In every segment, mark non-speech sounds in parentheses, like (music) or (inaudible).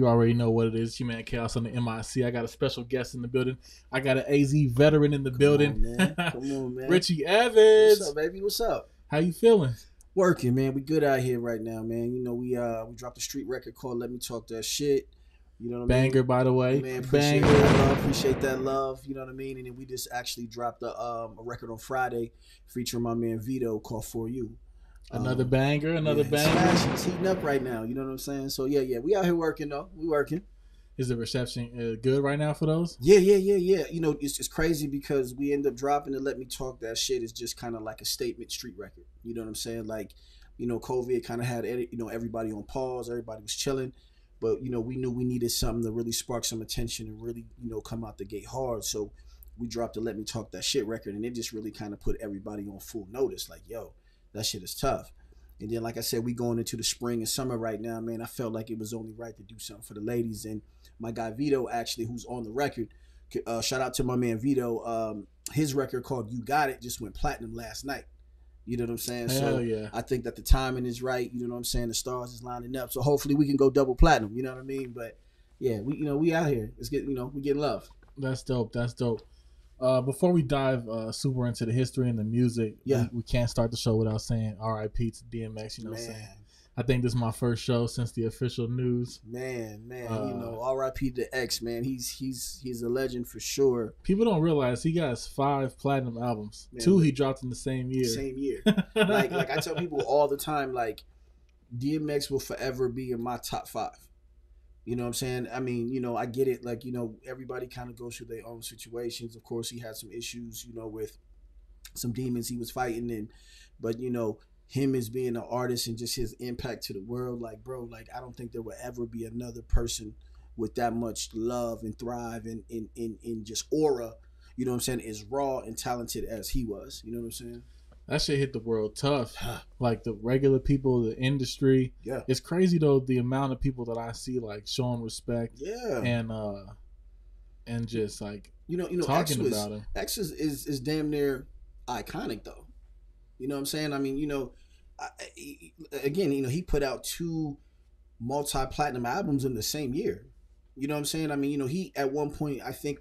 you already know what it is. You man, Khaos on the MIC. I got a special guest in the building. I got an AZ veteran in the building. Come on, man. Come (laughs) on, man. Richie What's Evans. up, baby? What's up? How you feeling? Working, man. We good out here right now, man. You know, we uh we dropped a street record called "Let Me Talk That Shit." You know what I mean? Banger, by the way. Man, appreciate Banger. that love. Appreciate that love. You know what I mean? And then we just actually dropped a um a record on Friday featuring my man Vito called "For You." Another Um, banger, another yeah, banger. Smash, it's heating up right now. You know what I'm saying? So yeah, yeah, we out here working though. We working. Is the reception uh, good right now for those? Yeah, yeah, yeah, yeah. You know, it's just crazy because we end up dropping the "Let Me Talk That Shit" is just kind of like a statement street record. You know what I'm saying? Like, you know, COVID kind of had you know everybody on pause, everybody was chilling, but you know we knew we needed something to really spark some attention and really you know come out the gate hard. So we dropped the "Let Me Talk That Shit" record, and it just really kind of put everybody on full notice. Like, yo, that shit is tough. And then, like I said, we going into the spring and summer right now, man. I felt like it was only right to do something for the ladies. And my guy Vito, actually, who's on the record, uh, shout out to my man Vito. Um, his record called "You Got It" just went platinum last night. You know what I'm saying? Hell so yeah. I think that the timing is right. You know what I'm saying? The stars is lining up. So hopefully we can go double platinum. You know what I mean? But yeah, we you know we out here. It's getting you know we getting love. That's dope. That's dope. Uh, before we dive uh, super into the history and the music, Yeah. we, we can't start the show without saying R.I.P. to DMX. You know what I'm saying? I think this is my first show since the official news. man, man. Uh, you know, R.I.P. to X, man. He's he's he's a legend for sure. People don't realize he got five platinum albums. Man, Two he dropped in the same year. Same year. (laughs) like like I tell people all the time, like DMX will forever be in my top five. You know what I'm saying? I mean, you know, I get it. Like, you know, everybody kind of goes through their own situations. Of course, he had some issues, you know, with some demons he was fighting, and but you know, him as being an artist and just his impact to the world, like, bro, like I don't think there will ever be another person with that much love and thrive and in in in just aura. You know what I'm saying? As raw and talented as he was. You know what I'm saying? That shit hit the world tough. (sighs) Like the regular people, the industry. Yeah. It's crazy though the amount of people that I see like showing respect Yeah. and uh and just like you know, you know, X talking was about him. X is, is is damn near iconic though. You know what I'm saying? I mean, you know, I, I- again, you know, he put out two multi-platinum albums in the same year. You know what I'm saying? I mean, you know, he at one point I think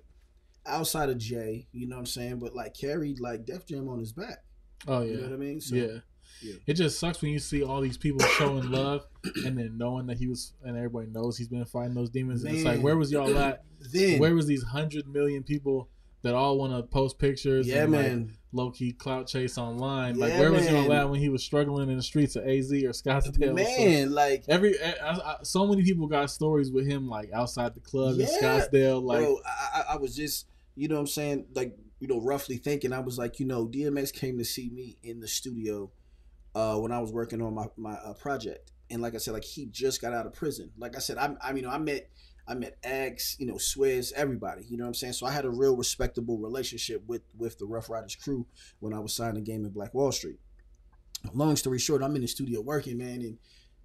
outside of Jay, you know what I'm saying, but like carried like Def Jam on his back. Oh You yeah. know what I mean? So, yeah. yeah. It just sucks when you see all these people showing love and then knowing that he was and everybody knows he's been fighting those demons. And it's like where was y'all at? (clears throat) Then Where was these hundred million people that all want to post pictures? yeah, and, like, man. low key clout chase online. like Yeah, where was y'all at when he was struggling in the streets of AZ or Scottsdale? Man, like every eh, I, I, so many people got stories with him like outside the club in Scottsdale. Like bro, I, I, I was just, you know what I'm saying, like, you know, roughly thinking, I was like, you know, DMX came to see me in the studio uh, when I was working on my, my uh, project. And like I said, like he just got out of prison. Like I said, I, I mean, I met, I met X, you know, Swizz, everybody, you know what I'm saying? So I had a real respectable relationship with, with the Ruff Ryders crew when I was signing a game in Black Wall Street. Long story short, I'm in the studio working, man. And,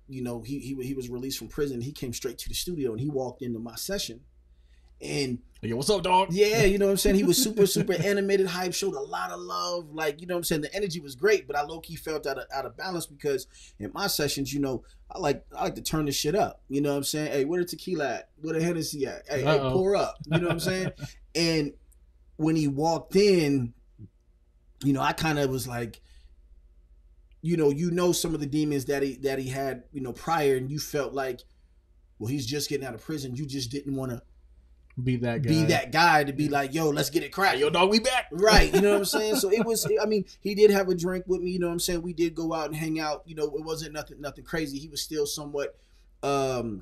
you know, he, he, he was released from prison. He came straight to the studio and he walked into my session. And yo, what's up, dog? yeah, you know what I'm saying? He was super, (laughs) super animated, hype, showed a lot of love. Like, you know what I'm saying? The energy was great, but I low key felt out of out of balance because in my sessions, you know, I like I like to turn this shit up. You know what I'm saying? Hey, where the tequila at? Where the Hennessy at? Hey, hey pour up. You know what I'm saying? (laughs) and when he walked in, you know, I kind of was like, you know, you know some of the demons that he that he had, you know, prior, and you felt like, well, he's just getting out of prison. You just didn't want to Be that guy. be that guy to be like, yo, let's get it cracked. Yo, dog, we back. Right, you know what I'm (laughs) saying? So it was I mean, he did have a drink with me, you know what I'm saying? We did go out and hang out, you know, it wasn't nothing nothing crazy. He was still somewhat um,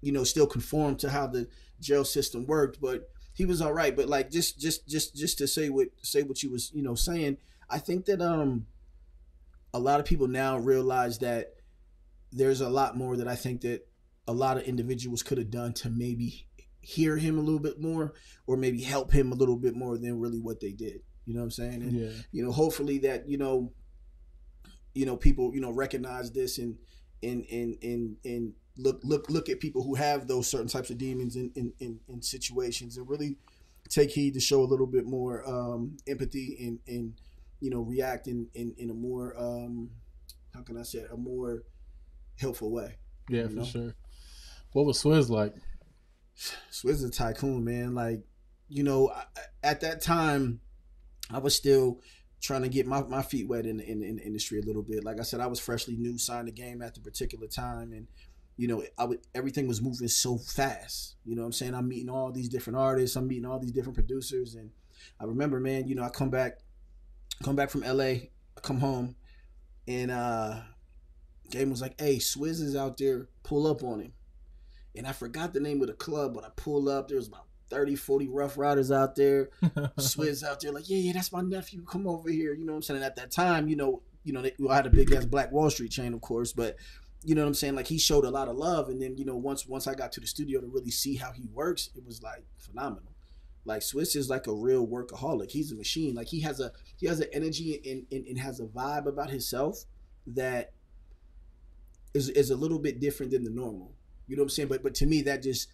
you know, still conformed to how the jail system worked, but he was all right. But like just just just just to say what say what you was you know saying, I think that um a lot of people now realize that there's a lot more that I think that a lot of individuals could have done to maybe hear him a little bit more or maybe help him a little bit more than really what they did. You know what I'm saying? And Yeah. you know, hopefully that, you know, you know, people, you know, recognize this and and and and and look look look at people who have those certain types of demons in in, in, in situations and really take heed to show a little bit more um empathy and and you know react in in, in a more um how can I say it, a more helpful way. Yeah, for know? sure. What was Swizz like? Swizz is a tycoon, man. Like, you know, at that time, I was still trying to get my, my feet wet in, the- in, in the industry a little bit. Like I said, I was freshly new, signed the game at the particular time, and you know, I would everything was moving so fast. You know I'm saying? I'm meeting all these different artists, I'm meeting all these different producers, and I remember, man, you know, I come back, come back from LA, I come home, and uh Game was like, "Hey, Swizz is out there. Pull up on him." And I forgot the name of the club, but I pull up. There was about 30, 40 Ruff Ryders out there. (laughs) Swizz out there, like, "Yeah, yeah, that's my nephew. Come over here." You know what I'm saying? And at that time, you know, you know, they, well, I had a big ass Black Wall Street chain, of course, but you know what I'm saying? Like he showed a lot of love, and then you know, once once I got to the studio to really see how he works, it was like phenomenal. Like Swizz is like a real workaholic. He's a machine. Like he has a he has an energy and, and, and has a vibe about himself that is is a little bit different than the normal. You know what I'm saying? But but to me that just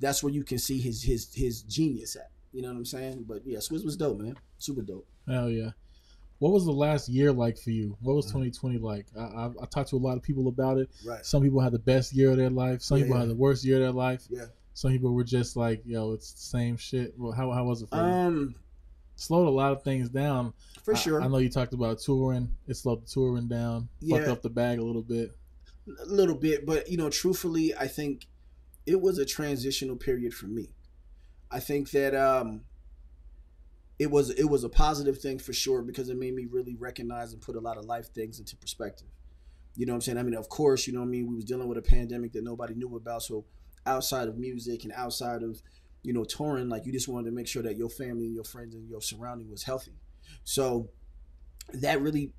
that's where you can see his his his genius at. You know what I'm saying? But yeah, Swizz was dope, man. Super dope. Hell yeah. What was the last year like for you? What was Mm. 2020 like? I, I, I talked to a lot of people about it. Right. Some people had the best year of their life. Some Yeah, people yeah. had the worst year of their life. Yeah. Some people were just like, yo, it's the same shit. Well, how, how was it for you? Um, Slowed a lot of things down. for I- sure. I, know you talked about touring. It slowed the touring down. Yeah. Fucked up the bag a little bit. A little bit, but you know, truthfully, I think it was a transitional period for me. I think that um it was it was a positive thing for sure because it made me really recognize and put a lot of life things into perspective. You know what I'm saying? I mean, of course, you know what I mean, we was dealing with a pandemic that nobody knew about, so outside of music and outside of you know touring, like you just wanted to make sure that your family and your friends and your surrounding was healthy. So that really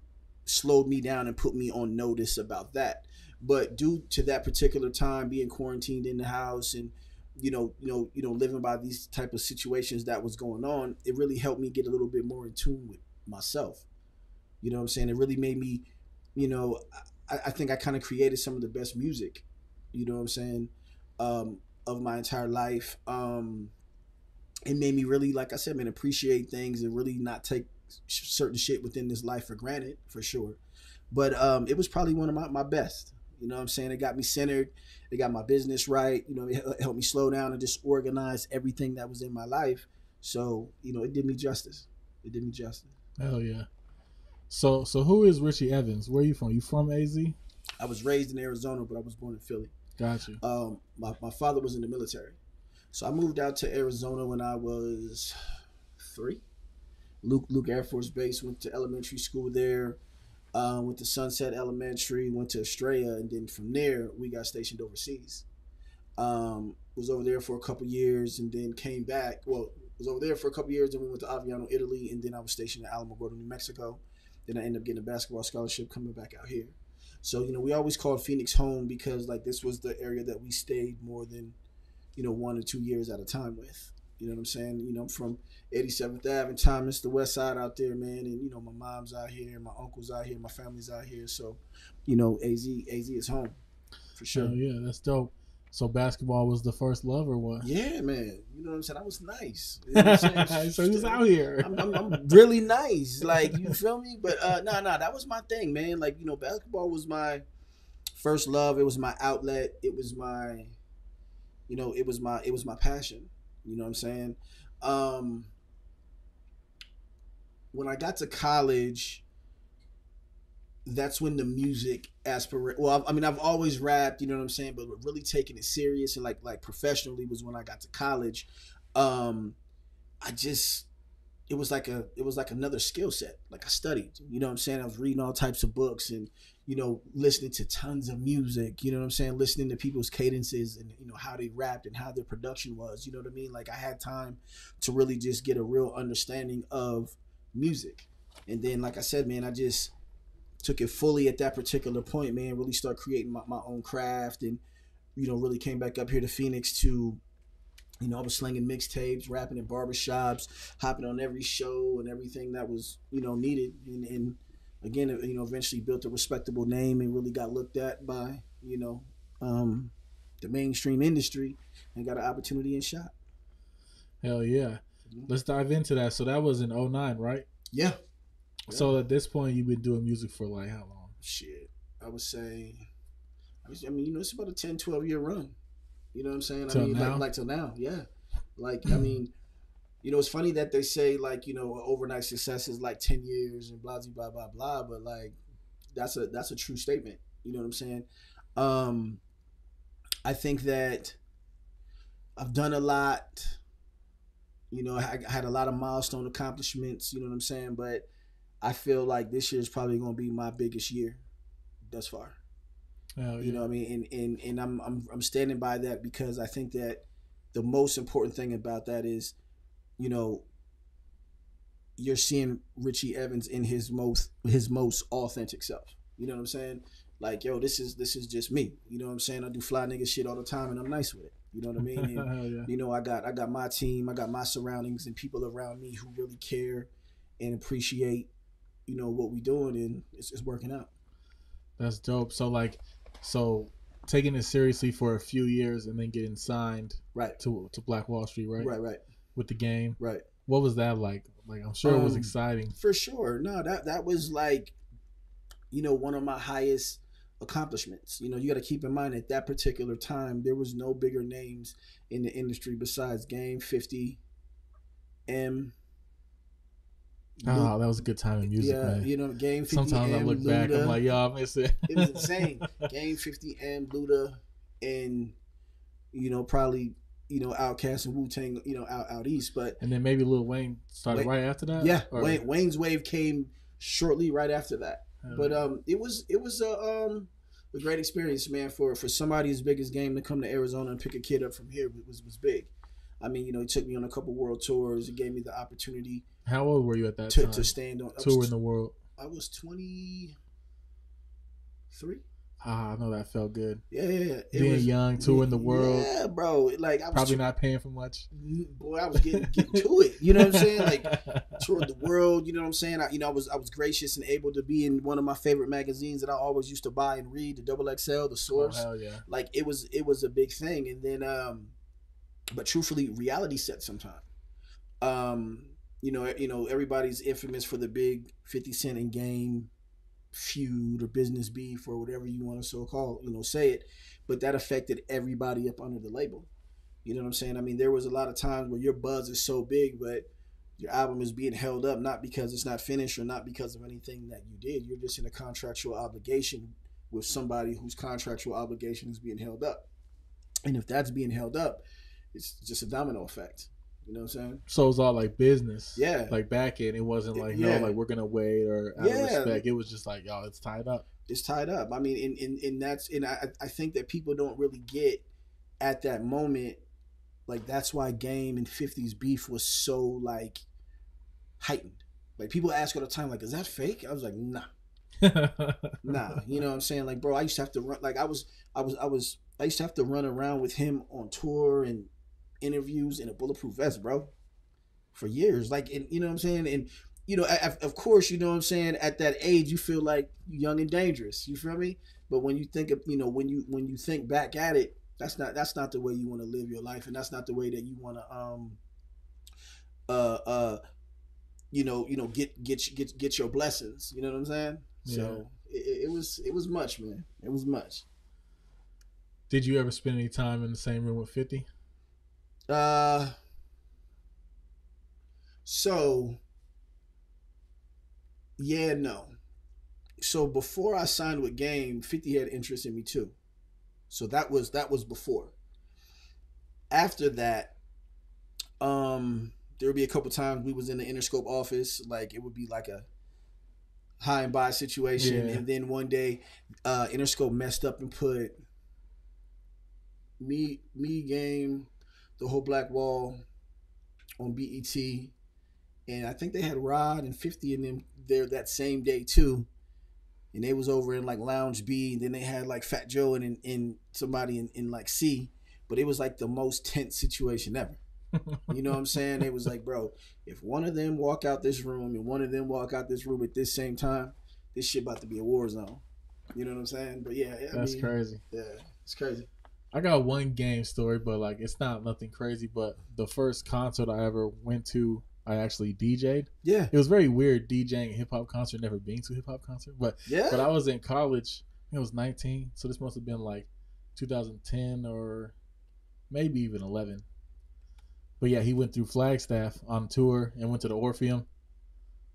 slowed me down and put me on notice about that but due to that particular time being quarantined in the house and you know you know you know living by these type of situations that was going on it really helped me get a little bit more in tune with myself. You know what i'm saying? It really made me you know i, I think i kind of created some of the best music you know what i'm saying um of my entire life. Um it made me really like i said man appreciate things and really not take certain shit within this life for granted for sure. But um it was probably one of my, my best you know what I'm saying? It got me centered. It got my business right. You know, it helped me slow down and just organize everything that was in my life. So, you know, it did me justice. It did me justice. Hell yeah. So so who is Richie Evans? Where are you from? You from AZ? I was raised in Arizona, but I was born in Philly. Gotcha. Um, my, my father was in the military. So I moved out to Arizona when I was three. Luke Luke Air Force Base, went to elementary school there. Uh, went to Sunset Elementary, went to Estrella, and then from there we got stationed overseas. Um, was over there for a couple years, and then came back. Well, was over there for a couple years, then we went to Aviano, Italy, and then I was stationed in Alamogordo, New Mexico. Then I ended up getting a basketball scholarship coming back out here. So you know, we always called Phoenix home because like this was the area that we stayed more than you know one or two years at a time with. You know what I'm saying? You know, I'm from 87th Ave and Thomas, the West Side out there, man. And you know, my mom's out here, my uncle's out here, my family's out here. So, you know, Az Az is home for sure. Oh yeah, that's dope. So basketball was the first love or what? Yeah, man. You know what I'm saying? I was nice. (laughs) You know what I'm saying? so he was out here. I'm, I'm, I'm really nice. Like you feel me? But uh no, nah, no, nah, that was my thing, man. Like, you know, basketball was my first love. It was my outlet. It was my you know, it was my it was my passion. You know what I'm saying? Um when I got to college, that's when the music aspirate. Well, I mean, I've always rapped, you know what I'm saying, but really taking it serious and like like professionally was when I got to college. Um, I just it was like a it was like another skill set. Like I studied, you know what I'm saying? I was reading all types of books and you know listening to tons of music. You know what I'm saying? Listening to people's cadences and you know how they rapped and how their production was. You know what I mean? Like I had time to really just get a real understanding of music. And then, like I said, man, I just took it fully at that particular point, man. Really start creating my, my own craft and you know really came back up here to Phoenix to you know, I was slinging mixtapes, rapping in barbershops, hopping on every show and everything that was, you know, needed. And, and again, you know, eventually built a respectable name and really got looked at by, you know, um, the mainstream industry and got an opportunity and shot. Hell yeah. Let's dive into that. So that was in 09, right? Yeah. So at this point, you've been doing music for like how long? Shit. I would say, I was- I mean, you know, it's about a 10, 12 year run. You know what I'm saying? Till I mean, now? like, like till now, yeah. Like, I (clears throat) mean, you know, it's funny that they say like, you know, overnight success is like 10 years and blah, blah, blah, blah, but like, that's a, that's a true statement. You know what I'm saying? Um, I think that I've done a lot. You know, I, I had a lot of milestone accomplishments. You know what I'm saying? But I feel like this year is probably going to be my biggest year thus far. Hell You know, what I mean, and and and I'm I'm I'm standing by that because I think that the most important thing about that is, you know, you're seeing Richie Evans in his most his most authentic self. You know what I'm saying? Like, yo, this is this is just me. You know what I'm saying? I do fly nigga shit all the time, and I'm nice with it. You know what I mean? (laughs) And, yeah. you know, I got I got my team, I got my surroundings, and people around me who really care and appreciate, you know, what we doing, and it's, it's working out. That's dope. So like, so taking it seriously for a few years and then getting signed Right, to to Black Wall Street, right? right, right, With the game. right. What was that like? Like I'm sure it was Um, exciting. For sure. No, that that was like, you know, one of my highest accomplishments. You know, you got to keep in mind at that particular time there was no bigger names in the industry besides Game 50, M. Oh, that was a good time in music, yeah, man. you know, Game 50 Sometimes I M, look back, I'm like, y'all miss it. it was insane. (laughs) Game 50 M, Luda, and you know, probably you know, Outkast and Wu Tang, you know, out out east, but And then maybe Lil Wayne started Wait. right after that. yeah, Or- Wayne, Wayne's Wave came shortly right after that. Hell But um, it was it was a um a great experience, man. For for somebody as big as game to come to Arizona and pick a kid up from here was was big. I mean, you know, he took me on a couple world tours. It gave me the opportunity how old were you at that to, time? to stand on. I Touring was, the world. I was twenty three. Ah, I know that felt good. Yeah, yeah, yeah. Being was young, touring the world, Yeah, bro. Like I was probably not paying for much. boy, I was getting getting to it. You know what I'm saying? Like (laughs) toured the world. You know what I'm saying? I, you know, I was I was gracious and able to be in one of my favorite magazines that I always used to buy and read, the Double XL, the oh, Source. hell yeah. like it was it was a big thing. And then, um, but truthfully, reality set sometime. Um, you know, you know, everybody's infamous for the big Fifty Cent and Game feud or business beef or whatever you want to so call, you know, say it. But that affected everybody up under the label. You know what I'm saying? I mean, there was a lot of times where your buzz is so big, but your album is being held up not because it's not finished or not because of anything that you did. You're just in a contractual obligation with somebody whose contractual obligation is being held up. And if that's being held up, it's just a domino effect. You know what I'm saying? So it was all like business. Yeah. Like back in, it wasn't like Yeah. no, like we're gonna wait or out Yeah. of respect. It was just like, y'all, it's tied up. It's tied up. I mean, and, and, and that's and I, I think that people don't really get at that moment. Like that's why Game and 50s beef was so like heightened. Like people ask all the time, like, is that fake? I was like, nah. (laughs) nah you know what i'm saying like bro i used to have to run like i was i was i was i used to have to run around with him on tour and interviews in a bulletproof vest bro for years. Like and you know what i'm saying? And you know I, of course you know what i'm saying? At that age you feel like you're young and dangerous. You feel me? But when you think of you know when you when you think back at it that's not that's not the way you want to live your life. And that's not the way that you want to um uh uh you know you know get get get get your blessings. You know what i'm saying? So it, it was it was much, man. It was much. Did you ever spend any time in the same room with Fifty? Uh, so yeah, no. So before I signed with Game, Fifty had interest in me too. So that was that was before. After that, um, there would be a couple times we was in the Interscope office, like it would be like a high and by situation, Yeah. and then one day, uh, Interscope messed up and put me, me game, the whole Black Wall on BET, and I think they had Rod and Fifty in them there that same day too. And they was over in like Lounge B, and then they had like Fat Joe and, and somebody in, in like C, but it was like the most tense situation ever. (laughs) You know what I'm saying? It was like, bro, if one of them walk out this room and one of them walk out this room at this same time, this shit about to be a war zone. You know what I'm saying? But yeah, I That's mean, crazy. Yeah, it's crazy. I got one game story, but like it's not nothing crazy. But the first concert I ever went to, I actually DJ'd. Yeah, It was very weird DJing a hip hop concert, never being to a hip hop concert. But yeah. but I was in college. I think I was 19, so this must have been like 2010 or maybe even 11. But yeah, he went through Flagstaff on tour and went to the Orpheum.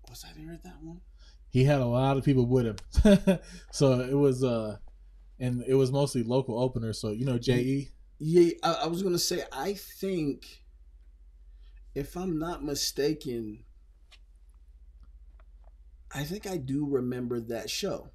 was I there at that one? He had a lot of people with him, (laughs) so it was uh, and it was mostly local openers. So you know, Je. Yeah, I, I was gonna say. I think, if I'm not mistaken, I think I do remember that show.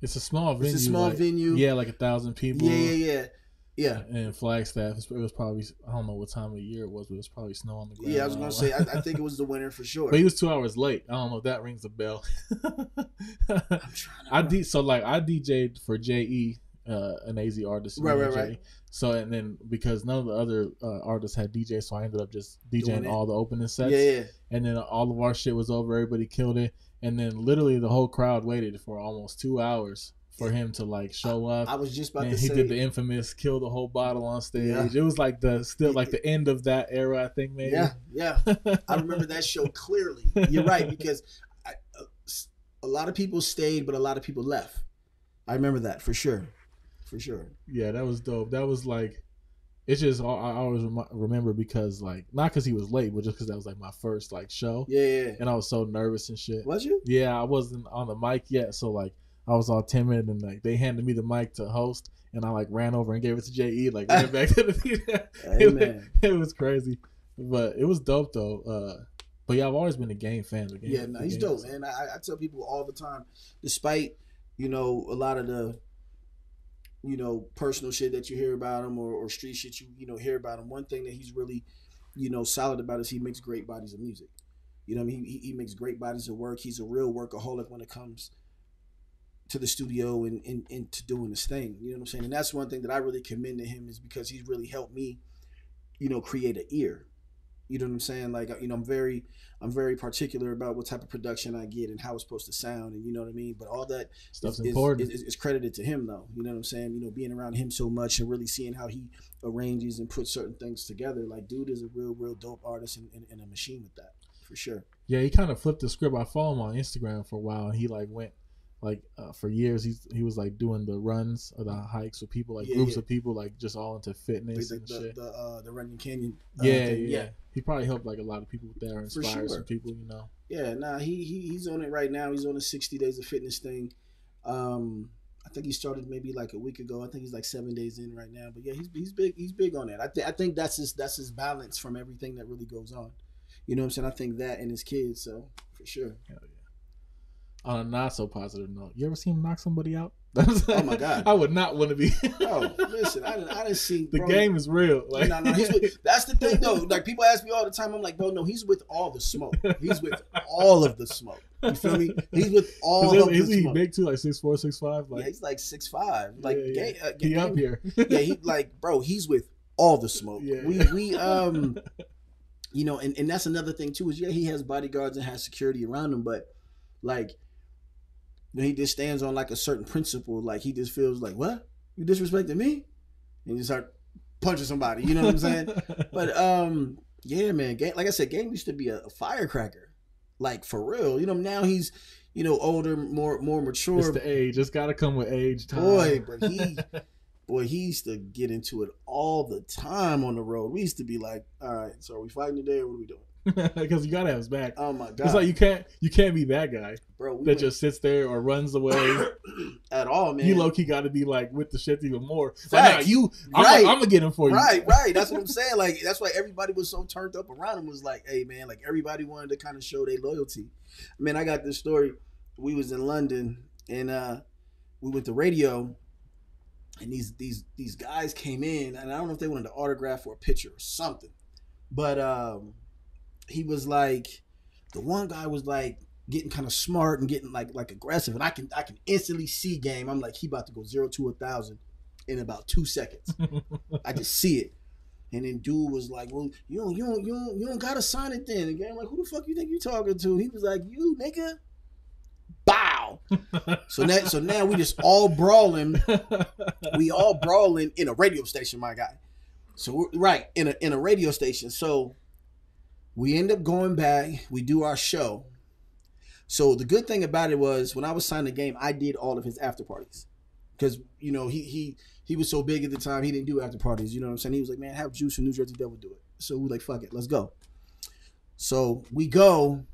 It's a small venue. It's a small like- venue. Yeah, like a thousand people. Yeah, yeah, yeah, yeah. And Flagstaff, it was probably I don't know what time of year it was, but it was probably snow on the ground. Yeah, I was gonna say. I, I think it (laughs) was the winner for sure. But he was two hours late. I don't know if that rings a bell. (laughs) I'm trying to I D so like I DJ'd for Je, uh, an AZ artist. Right, right, right. So and then because none of the other uh, artists had DJ, so I ended up just DJing all the opening sets. Yeah, yeah. And then all of our shit was over. Everybody killed it. And then literally the whole crowd waited for almost two hours for him to like show up. I was just about and to he say. He did the infamous kill the whole bottle on stage. Yeah. It was like the still like the end of that era, I think maybe. yeah, yeah. I remember that show (laughs) clearly. You're right because I, a lot of people stayed, but a lot of people left. I remember that for sure, for sure. Yeah, that was dope. That was like, it's just I I always remember because like not because he was late, but just because that was like my first like show, Yeah, yeah. yeah. and I was so nervous and shit. Was you? Yeah, I wasn't on the mic yet, so like I was all timid and like they handed me the mic to host, and I like ran over and gave it to Je, like ran back to the (laughs) it, it was crazy, but it was dope though. Uh, but yeah, I've always been a game fan. The game, Yeah, no, he's dope, man. I, I tell people all the time, despite you know a lot of the you know personal shit that you hear about him or, or street shit you you know hear about him. One thing that he's really you know solid about is he makes great bodies of music. You know, what I mean, he, he makes great bodies of work. He's a real workaholic when it comes to the studio and, and, and to doing this thing. You know what I'm saying? And that's one thing that I really commend to him is because he's really helped me, you know, create an ear. You know what I'm saying? Like, you know, I'm very, I'm very particular about what type of production I get and how it's supposed to sound, and you know what I mean. But all that Stuff's is, important. Is, is, is credited to him, though. You know what I'm saying? You know, being around him so much and really seeing how he arranges and puts certain things together. Like, dude is a real, real dope artist and, and, and a machine with that for sure. Yeah, he kind of flipped the script. I follow him on Instagram for a while, and he like went like uh, for years. He's he was like doing the runs or the hikes with people, like Yeah, groups yeah. of people, like just all into fitness the and the, shit. the, uh, the Runyon Canyon. uh, yeah, thing. yeah, He probably helped like a lot of people or inspired sure. some people, you know. Yeah, nah, he, he he's on it right now. He's on a 60 days of fitness thing. Um, I think he started maybe like a week ago. I think he's like seven days in right now. But yeah, he's he's big. He's big on it. I think I think that's his that's his balance from everything that really goes on. You know what I'm saying? I think that and his kids. So for sure. Hell yeah. On a not so positive note, you ever see him knock somebody out? (laughs) Oh my God. I would not want to be. Bro, (laughs) listen, I didn't I didn't see the bro, game is real. Like, no, no, he's with, (laughs) that's the thing though. Like people ask me all the time, I'm like, bro, no, he's with all the smoke. He's with all of the smoke. You feel me? He's with all of is the he smoke. big too? Like six four, six five? Like yeah, he's like six five. Like Yeah, yeah. Ga- uh, he up here. yeah, he like, bro, he's with all the smoke. Yeah. We we um, you know, and and that's another thing too is yeah, he has bodyguards and has security around him, but like, when he just stands on like a certain principle. Like he just feels like, what you disrespecting me, and you start punching somebody. You know what I'm saying? (laughs) But um, yeah, man. Game, like I said, Game used to be a, a firecracker, like for real. You know, now he's you know older, more more it's mature. the age. It's got to come with age. Time. Boy, but he (laughs) boy, he used to get into it all the time on the road. We used to be like, all right, so are we fighting today or what are we doing? (laughs) because you gotta have his back. Oh my god, It's like you can't you can't be that guy bro, we that went- just sits there or runs away. (coughs) at all, man. you low key got to be like with the shit even more. Like, nah, you, I'm, Right. I'm gonna get him for you. Right, right. That's what I'm (laughs) saying. Like that's why everybody was so turned up around him. Was like, hey man, like everybody wanted to kind of show their loyalty. I mean, I got this story. We was in London and uh we went to radio, and these these these guys came in, and I don't know if they wanted an autograph or a picture or something, but um he was like, the one guy was like getting kind of smart and getting like like aggressive, and I can I can instantly see game. I'm like, he about to go zero to a thousand in about two seconds. (laughs) I just see it. And then dude was like, "Well, you don't, you don't, you don't, you don't gotta sign it then." Again, like, who the fuck you think you talking to? He was like, "You nigga." Bow. So now, so now we just all brawling. (laughs) We all brawling in a radio station, my guy. So right in a in a radio station. So we end up going back. We do our show. So the good thing about it was when I was signing the game, I did all of his after parties because you know he he he was so big at the time he didn't do after parties. You know what I'm saying? He was like, man, have Juice and New Jersey Devil do it. So we like, fuck it, let's go. So we go.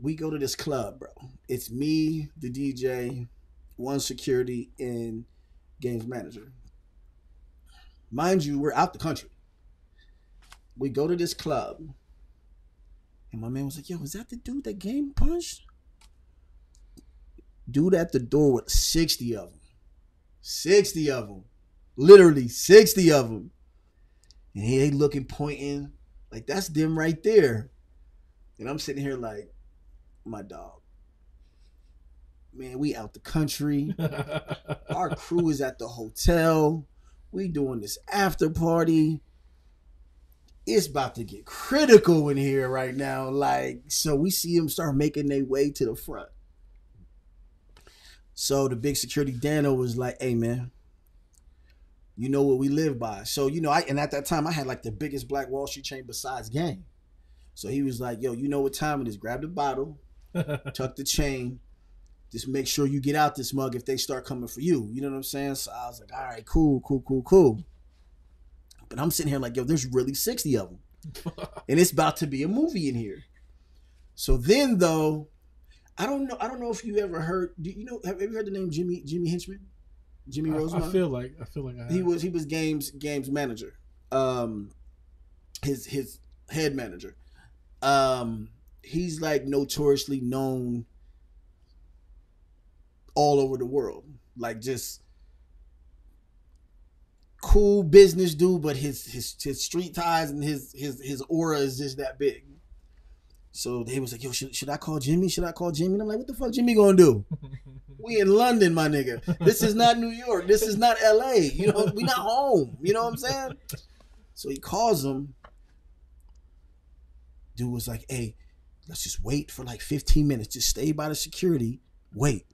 We go to this club, bro. It's me, the DJ, one security, and games manager. Mind you, we're out the country. We go to this club, and my man was like, "Yo, is that the dude that game punched?" Dude at the door with sixty of them. 60 of them. Literally 60 of them. And he ain't looking, pointing. Like, that's them right there. And I'm sitting here like, my dog. Man, we out the country. (laughs) Our crew is at the hotel. We doing this after party. It's about to get critical in here right now. Like, so we see them start making their way to the front. So the big security Dano was like, "Hey man, you know what we live by." So you know, I and at that time I had like the biggest Black Wall Street chain besides Gang. So he was like, "Yo, you know what time it is? Grab the bottle, (laughs) tuck the chain. Just make sure you get out this mug if they start coming for you. You know what I'm saying?" So I was like, "All right, cool, cool, cool, cool." But I'm sitting here like, "Yo, there's really 60 of them, (laughs) and it's about to be a movie in here." So then though. I don't know. I don't know if you ever heard. Do you know? Have, have you heard the name Jimmy Jimmy Henchman? Jimmy I, Rosemond. I feel like I feel like I have. he was he was games games manager. Um, his his head manager. Um, he's like notoriously known all over the world. Like just cool business dude, but his his his street ties and his his his aura is just that big. So they was like, "Yo, should, should I call Jimmy? Should I call Jimmy?" And I'm like, "What the fuck, Jimmy gonna do? (laughs) We in London, my nigga. This is not New York. This is not L.A. You know, we not home. You know what I'm saying?" So he calls him. Dude was like, "Hey, let's just wait for like 15 minutes. Just stay by the security. Wait."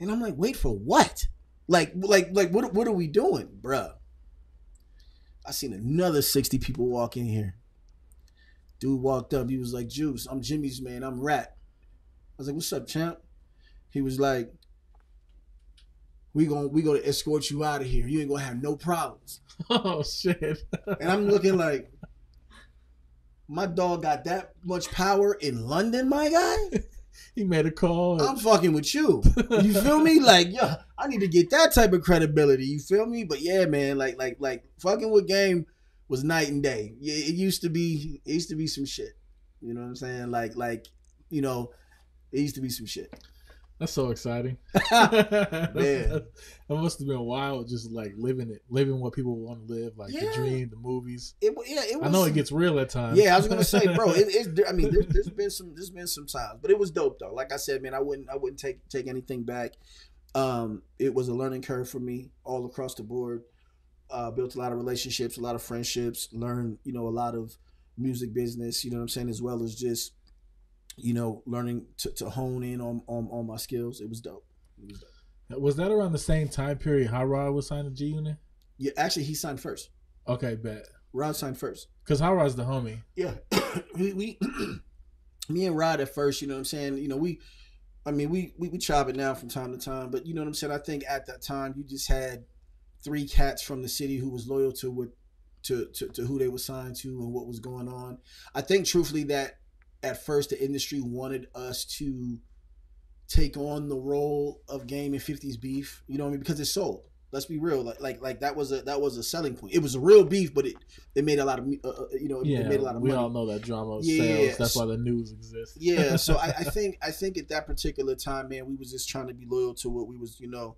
And I'm like, "Wait for what? Like, like, like, what? What are we doing, bruh?" I seen another 60 people walk in here. Dude walked up. He was like, Juice, I'm Jimmy's man. I'm Rat. I was like, What's up, champ? He was like, We going we gonna escort you out of here. You ain't gonna have no problems. (laughs) oh shit! And I'm looking like my dog got that much power in London, my guy. (laughs) he made a call. I'm fucking with you. You feel me? (laughs) Like, yo, I need to get that type of credibility. You feel me? But yeah, man, like, like, like, fucking with game was night and day. Yeah, it used to be. It used to be some shit. You know what I'm saying? Like, like, you know, it used to be some shit. That's so exciting. (laughs) (laughs) Man. That must have been wild, just like living it, living what people want to live, like the dream, the movies. It, yeah, it was. I know it gets real at times. Yeah, I was gonna say, bro. (laughs) It, it's. I mean, there, there's been some. There's been some times, but it was dope though. Like I said, man, I wouldn't. I wouldn't take take anything back. Um, it was a learning curve for me all across the board. Uh, built a lot of relationships, a lot of friendships. Learned, you know, a lot of music business. You know what I'm saying, as well as just, you know, learning to, to hone in on, on on my skills. It was dope. It was dope. Was that around the same time period Hot Rod was signed to G Unit? Yeah, actually, he signed first. Okay, bet. Rod signed first. Because Hot Rod's the homie. Yeah, (coughs) we, we (coughs) me and Rod at first, you know what I'm saying. You know, we, I mean, we, we we chop it now from time to time, but you know what I'm saying. I think at that time you just had three cats from the city who was loyal to what to, to to who they were signed to and what was going on. I think truthfully that at first the industry wanted us to take on the role of game and 50s beef, you know what I mean? Because it sold. Let's be real. Like like like that was a that was a selling point. It was a real beef, but it it made a lot of uh, uh, you know it, Yeah, it made a lot of we money. all know that drama Yeah. sells. That's why the news exists. yeah (laughs) so I, I think i think at that particular time man we was just trying to be loyal to what we was you know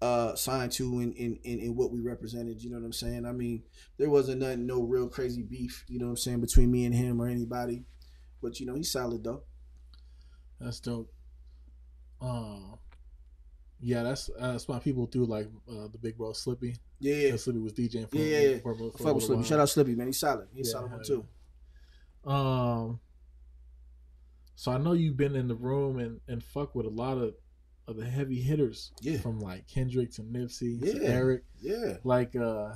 uh signed to and in in what we represented you know what i'm saying i mean there wasn't nothing no real crazy beef you know what i'm saying between me and him or anybody but you know he's solid though That's dope. Uh, yeah, that's that's why people do like uh, the big bro Slippy. yeah yeah Yeah. Slippy was DJing for, Yeah, yeah, yeah. for, for, for a fuck with Slippy. shout out slippy man he's solid he's Yeah, solid one too Um, so I know you've been in the room and and fuck with a lot of of the heavy hitters. Yeah. From like Kendrick to Nipsey to Eric. yeah Like uh,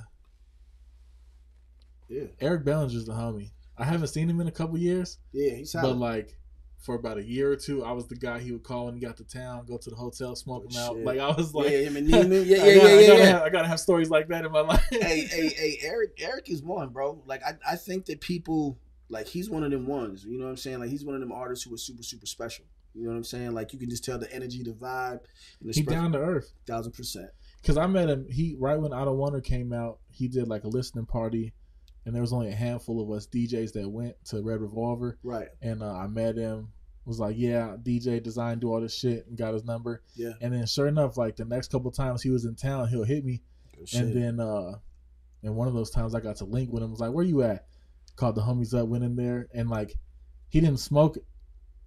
yeah Eric Bellinger's the homie. I haven't seen him in a couple years, yeah he's but like. For about a year or two, I was the guy he would call when he got to town, go to the hotel, smoke him out. Like I was like, yeah him and Neiman. (laughs) yeah I yeah gotta- I yeah yeah, gotta yeah. Have, I gotta have stories like that in my life. (laughs) hey, hey, hey, (laughs) Eric, Eric is one, bro. Like I, I think that people like he's one of them ones. You know what I'm saying? Like he's one of them artists who is super, super special. You know what I'm saying? Like you can just tell the energy, the vibe, and the he down to earth. thousand percent. Cause I met him. He right when Out of Wonder came out, he did like a listening party, and there was only a handful of us DJs that went to Red Revolver, Right. and uh, I met him. Was like, yeah, DJ design, do all this shit, and got his number. Yeah. And then sure enough, like the next couple times he was in town, he'll hit me, Good shit. and then uh, and one of those times I got to link with him. Was like, where you at? Called the homies up, went in there, and like he didn't smoke.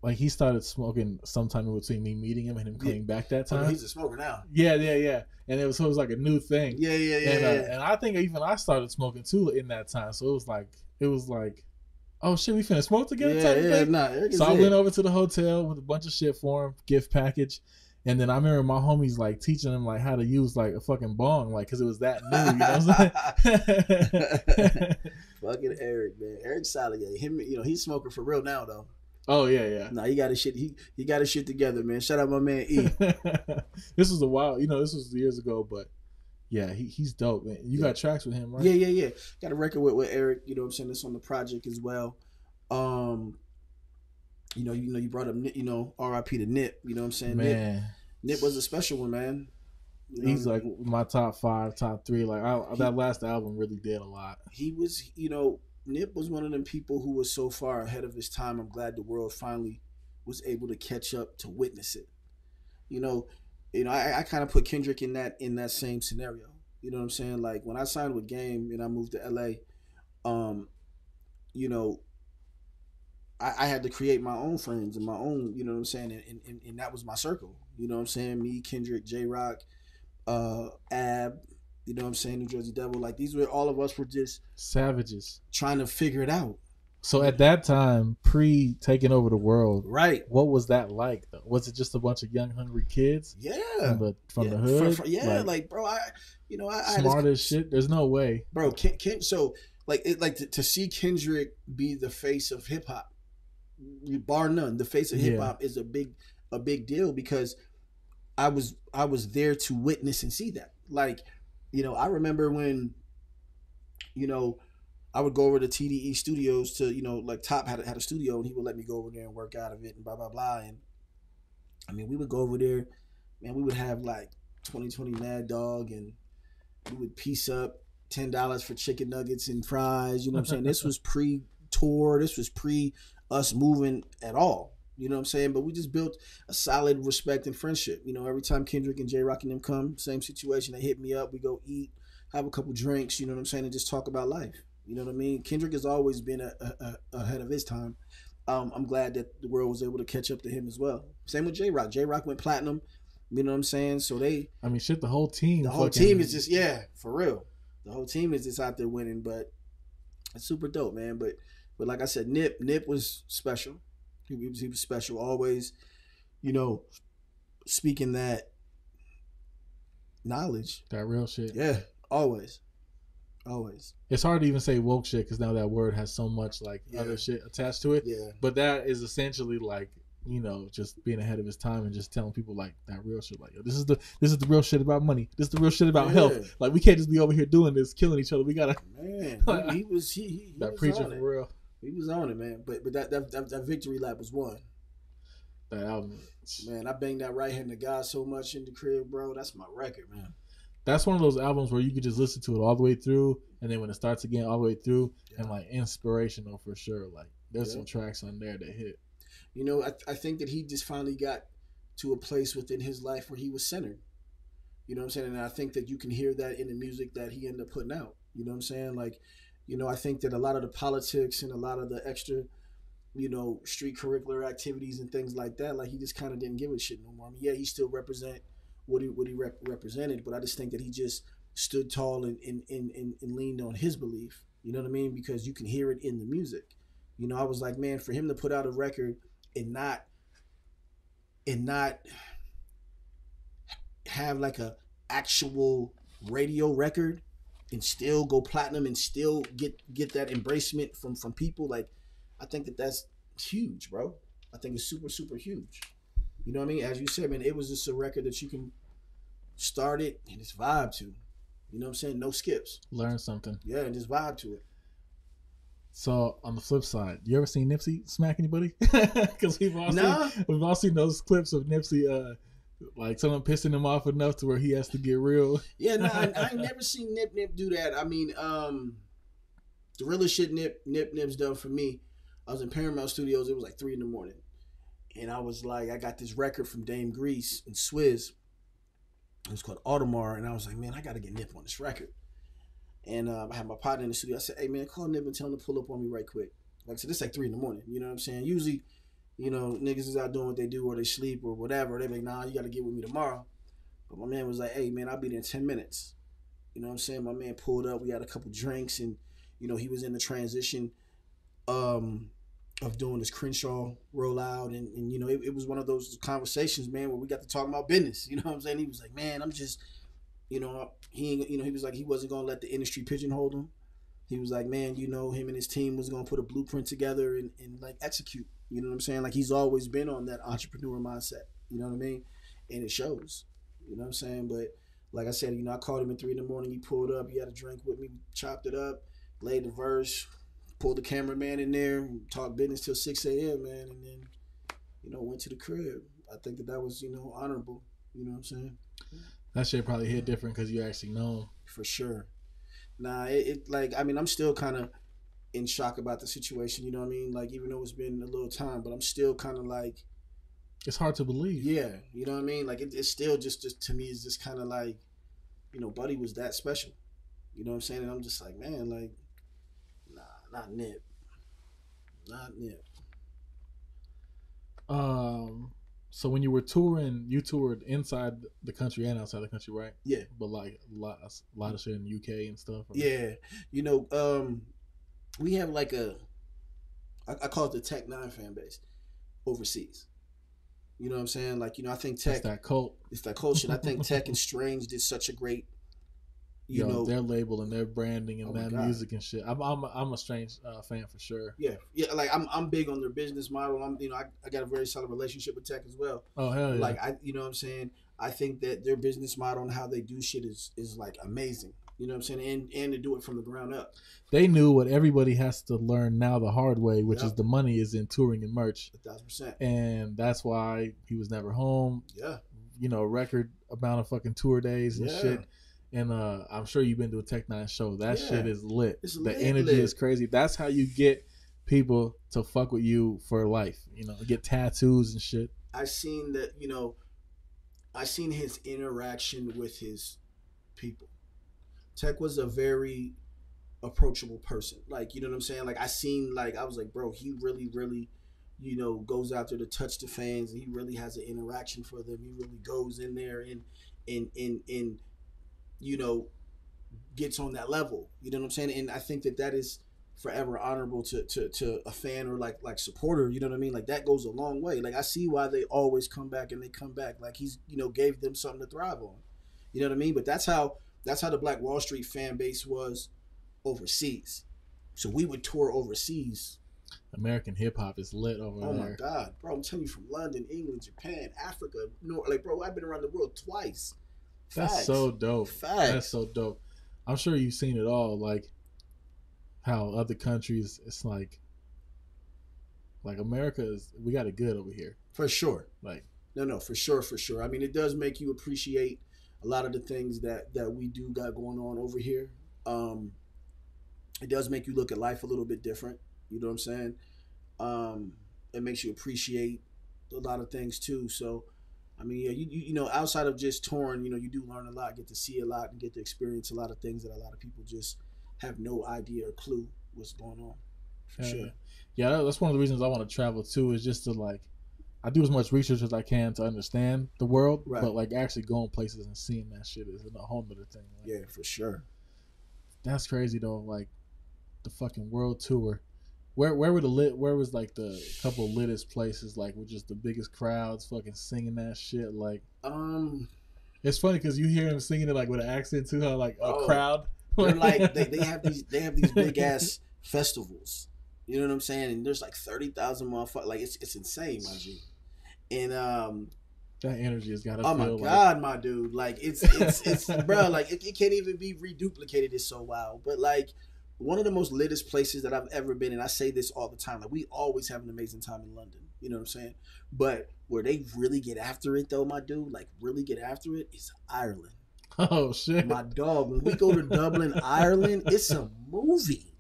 Like he started smoking sometime in between me meeting him and him coming back that Oh, time. he's a smoker now. Yeah, yeah, yeah. And it was so it was like a new thing. Yeah, yeah, yeah. and, uh, yeah. and I think even I started smoking too in that time. So it was like it was like, oh shit, we finna smoke together. yeah, type yeah, thing. nah, So I it. went over to the hotel with a bunch of shit for him, gift package. And then I remember my homies like teaching him like how to use like a fucking bong, like because it was that new, you know what I'm saying? (laughs) Fucking Eric, man. Eric solid. Him. You know, he's smoking for real now, though. Oh yeah, yeah. Nah, he got his shit. He he got his shit together, man. Shout out my man E. (laughs) this was a while, you know, this was years ago, but yeah, he, he's dope. Man. You Yeah. got tracks with him, right? Yeah, yeah, yeah. Got a record with, with Eric. You know, what I'm saying this on the project as well. Um, you know, you know, you brought up, Nip, you know, R.I.P. to Nip. You know, what I'm saying Nip, Man, Nip was a special one, man. You know, he's like my top five, top three. Like I, that last album really did a lot. he was, you know, Nip was one of them people who was so far ahead of his time. I'm glad the world finally was able to catch up to witness it. You know, you know, I, I kind of put Kendrick in that in that same scenario. You know what I'm saying? Like when I signed with Game and I moved to LA, um, you know, I, I had to create my own friends and my own, you know what I'm saying, and, and, and that was my circle. You know what I'm saying? Me, Kendrick, Jay Rock, uh, Ab, you know what I'm saying, New Jersey Devil. Like these were all of us were just Savages. trying to figure it out. So at that time, pre taking over the world, Right. what was that like? Though? Was it just a bunch of young, hungry kids Yeah. from the from yeah. the hood? For- for- yeah, like, bro, I, you know, I, I smart this, as shit. There's no way. bro. Ken, Ken, so like, it, like to, to see Kendrick be the face of hip hop, bar none, the face of hip hop is a big, a big deal because I was, I was there to witness and see that. Like, you know, I remember when, you know, I would go over to TDE Studios to, you know, like Top had a, had a studio and he would let me go over there and work out of it and blah blah blah. And I mean, we would go over there, man. We would have like 2020 Mad Dog and we would piece up ten dollars for chicken nuggets and fries. You know what I'm saying? this was (laughs) pre tour. This was pre us moving at all. You know what I'm saying? But we just built a solid respect and friendship. You know, every time Kendrick and Jay Rock and them come, same situation. They hit me up. We go eat, have a couple drinks. You know what I'm saying? And just talk about life. You know what I mean? Kendrick has always been a, a, a, ahead of his time. Um, I'm glad that the world was able to catch up to him as well. Same with Jay Rock. Jay Rock went platinum. You know what I'm saying? So they, I mean, shit. The whole team. the whole team is just yeah, for real. The whole team is just out there winning, but it's super dope, man. But but like I said, Nip Nip was special. He was he was special always. You know, speaking that knowledge. that real shit. Yeah, always, always. It's hard to even say woke shit because now that word has so much like Yeah. other shit attached to it. Yeah, But that is essentially like you know, just being ahead of his time and just telling people like that real shit. Like, yo, this is the this is the real shit about money. This is the real shit about Yeah. health. Like, we can't just be over here doing this, killing each other. We gotta Man, he, he was he, he, he that was preacher for real. He was on it, man. But but that that, that, that victory lap was won. That album. Man, I banged that right hand to God so much in the crib, bro. That's my record, man. That's one of those albums where you could just listen to it all the way through, and then when it starts again, all the way through, and like inspirational for sure. Like, there's Yeah. some tracks on there that hit. You know, I, I think that he just finally got to a place within his life where he was centered. You know what I'm saying? And I think that you can hear that in the music that he ended up putting out. You know what I'm saying? Like, you know, I think that a lot of the politics and a lot of the extra, you know, street curricular activities and things like that, like he just kind of didn't give a shit no more. I mean, yeah, he still represent what he what he rep- represented, but I just think that he just stood tall and and, and, and and leaned on his belief. You know what I mean? Because you can hear it in the music. You know, I was like, man, for him to put out a record and not and not have like a actual radio record and still go platinum and still get get that embracement from from people like i think that that's huge bro. I think it's super super huge. You know what i mean? As you said man it was just a record that you can start it and just vibe to. You know what i'm saying? No skips. Learn something. yeah and just vibe to it. So on the flip side, you ever seen Nipsey smack anybody? (laughs) Because we've all Nah. seen we've all seen those clips of Nipsey, uh, like someone pissing him off enough to where he has to get real. (laughs) Yeah, no, I, I never seen Nip Nip do that. I mean, um, the realest shit Nip Nip Nip's done for me. I was in Paramount Studios. It was like three in the morning, and I was like, I got this record from Dame Grease and Swizz. It was called Audemars, and I was like, man, I got to get Nip on this record. And um, I had my partner in the studio. I said, hey man, call Nip and tell him to pull up on me right quick. Like I said, it's like three in the morning. You know what I'm saying? Usually, you know, niggas is out doing what they do or they sleep or whatever. They be like, nah, you got to get with me tomorrow. But my man was like, hey, man, I'll be there in 10 minutes. You know what I'm saying? My man pulled up. We had a couple drinks and, you know, he was in the transition um, of doing this Crenshaw rollout. And, and you know, it, it was one of those conversations, man, where we got to talk about business. You know what I'm saying? He was like, man, I'm just, you know, he, you know, he was like, he wasn't going to let the industry pigeonhole him. He was like, man, you know, him and his team was going to put a blueprint together and, and like execute. You know what I'm saying? Like he's always been on that entrepreneur mindset. You know what I mean? And it shows. You know what I'm saying? But like I said, you know, I called him at three in the morning. He pulled up. He had a drink with me. Chopped it up. Laid the verse. Pulled the cameraman in there. Talked business till six a.m. Man, and then you know went to the crib. I think that that was you know honorable. You know what I'm saying? That shit probably hit different because you actually know. him. For sure. Nah, it, it like I mean I'm still kind of in shock about the situation. You know what I mean? Like even though it's been a little time, but I'm still kind of like It's hard to believe. Yeah, you know what I mean. Like it, it's still just, just to me, it's just kind of like, you know, Buddy was that special. You know what I'm saying? And I'm just like, man, like, nah, not Nip, not Nip. Um. So when you were touring, you toured inside the country and outside the country, right? Yeah. But like a lot, a lot of shit in the UK and stuff. or- Yeah, you know, um, we have like a, I, I call it the Tech N9ne fan base, overseas. You know what I'm saying? Like, you know, I think Tech. It's that cult. it's that cult shit. I think Tech (laughs) and Strange did such a great, you Yo, know, their label and their branding and Oh that music and shit. I'm I'm a, I'm a strange uh, fan for sure. Yeah, yeah. Like I'm, I'm big on their business model. I'm, you know, I, I got a very solid relationship with Tech as well. Oh hell yeah! Like I, you know, what I'm saying. I think that their business model and how they do shit is is like amazing. You know what I'm saying, and and to do it from the ground up. they knew what everybody has to learn now the hard way, which Yeah. is the money is in touring and merch, A thousand percent. and that's why he was never home. Yeah, You know, record amount of fucking tour days and Yeah. shit. And uh, I'm sure you've been to a Tech N9ne show. That Yeah. shit is lit. It's the lit, energy lit. is crazy. That's how you get people to fuck with you for life. You know, get tattoos and shit. I seen that. You know, I seen his interaction with his people. Tech was a very approachable person. Like, you know what I'm saying? Like I seen like I was like, bro, he really, really, you know, goes out there to touch the fans. and He really has an interaction for them. He really goes in there and and and and you know gets on that level. You know what I'm saying? And I think that that is forever honorable to, to, to a fan or like like supporter. You know what I mean? Like that goes a long way. Like I see why they always come back and they come back. Like he's you know gave them something to thrive on. You know what I mean? But that's how that's how the Black Wall Street fan base was overseas. So we would tour overseas American hip hop is lit over Oh my there. god, bro! I'm telling you, from London, England, Japan, Africa, no, like, bro, I've been around the world twice. That's so dope. Facts. That's so dope. I'm sure you've seen it all, like how other countries. It's like, like America is. We got it good over here. for sure. Like, No, no, for sure, for sure. I mean, it does make you appreciate a lot of the things that that we do got going on over here. Um, it does make you look at life a little bit different. You know what I'm saying? Um, it makes you appreciate a lot of things too. So, I mean, yeah, you, you you know, outside of just touring, you know, you do learn a lot, get to see a lot, and get to experience a lot of things that a lot of people just have no idea or clue what's going on. For yeah, sure. yeah, that- that's one of the reasons I want to travel too. Is just to like, I do as much research as I can to understand the world, Right. but like actually going places and seeing that shit is a whole other thing. Like, Yeah, for sure. That's crazy though. Like the fucking world tour. Where where were the lit? Where was like the couple littest places? Like with just the biggest crowds, fucking singing that shit. Like Um, it's funny because you hear him singing it like with an accent too. How like a Oh. crowd. they're like they, they (laughs) have these they have these big ass festivals. You know what I'm saying? And there's like thirty thousand motherfuckers. Like it's it's insane, my G. And um, that energy has got to oh my like god, my dude, like it's it's it's (laughs) bro, like it, it can't even be reduplicated. It's so wild. But like one of the most litest places that I've ever been, and I say this all the time. Like we always have an amazing time in London. You know what I'm saying? But where they really get after it, though, my dude, like really get after it, is Ireland. (laughs) oh shit. my dog. When we go to Dublin, (laughs) Ireland, it's a movie.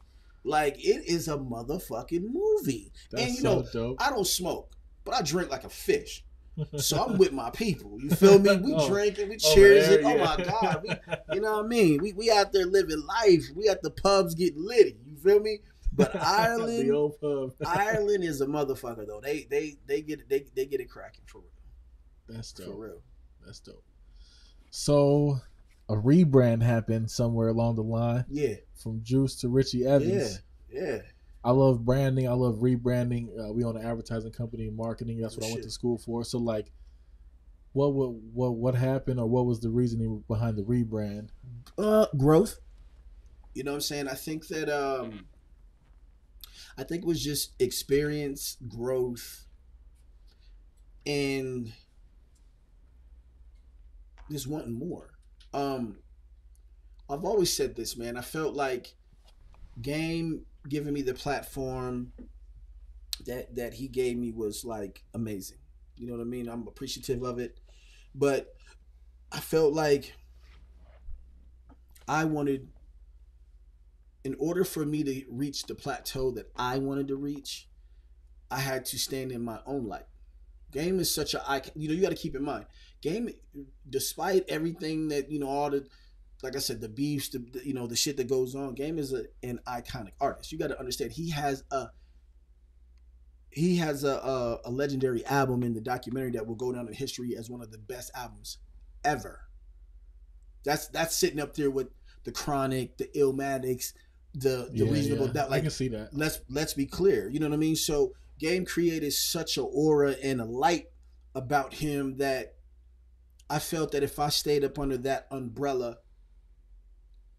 Like it is a motherfucking movie. That's and you so know, dope. I don't smoke, but I drink like a fish. So I'm (laughs) with my people. You feel me? We Oh, drinking, we oh, cheers there, it. Oh my god, we, (laughs) you know what I mean? We we out there living life. We at the pubs getting litty. You feel me? But (laughs) Ireland. Ireland is a motherfucker though. They they they get it they, they get it cracking for real. That's dope. For real. That's dope. So a rebrand happened somewhere along the line Yeah. from Juice to Richie Evans. Yeah. Yeah. I love branding. I love rebranding. Uh, we own an advertising company and marketing. That's what I went Shit. to school for. So like, what what what what happened, or what was the reasoning behind the rebrand? uh growth you know what i'm saying i think that um i think it was just experience growth and just wanting more um i've always said this man i felt like game giving me the platform that that he gave me was like amazing you know what i mean i'm appreciative of it but i felt like I wanted, in order for me to reach the plateau that I wanted to reach, I had to stand in my own light. Game is such a icon. You know, you got to keep in mind, game, despite everything that you know, all the, like I said, the beefs, the, the you know, the shit that goes on. Game is a, an iconic artist. You got to understand, he has a. He has a, a a legendary album in the documentary that will go down in history as one of the best albums ever. That's that's sitting up there with the Chronic, the Illmatics, the the Yeah, Reasonable yeah. Doubt. I Like can see that. let's let's be clear. You know what I mean? So Game created such a aura and a light about him that I felt that if I stayed up under that umbrella,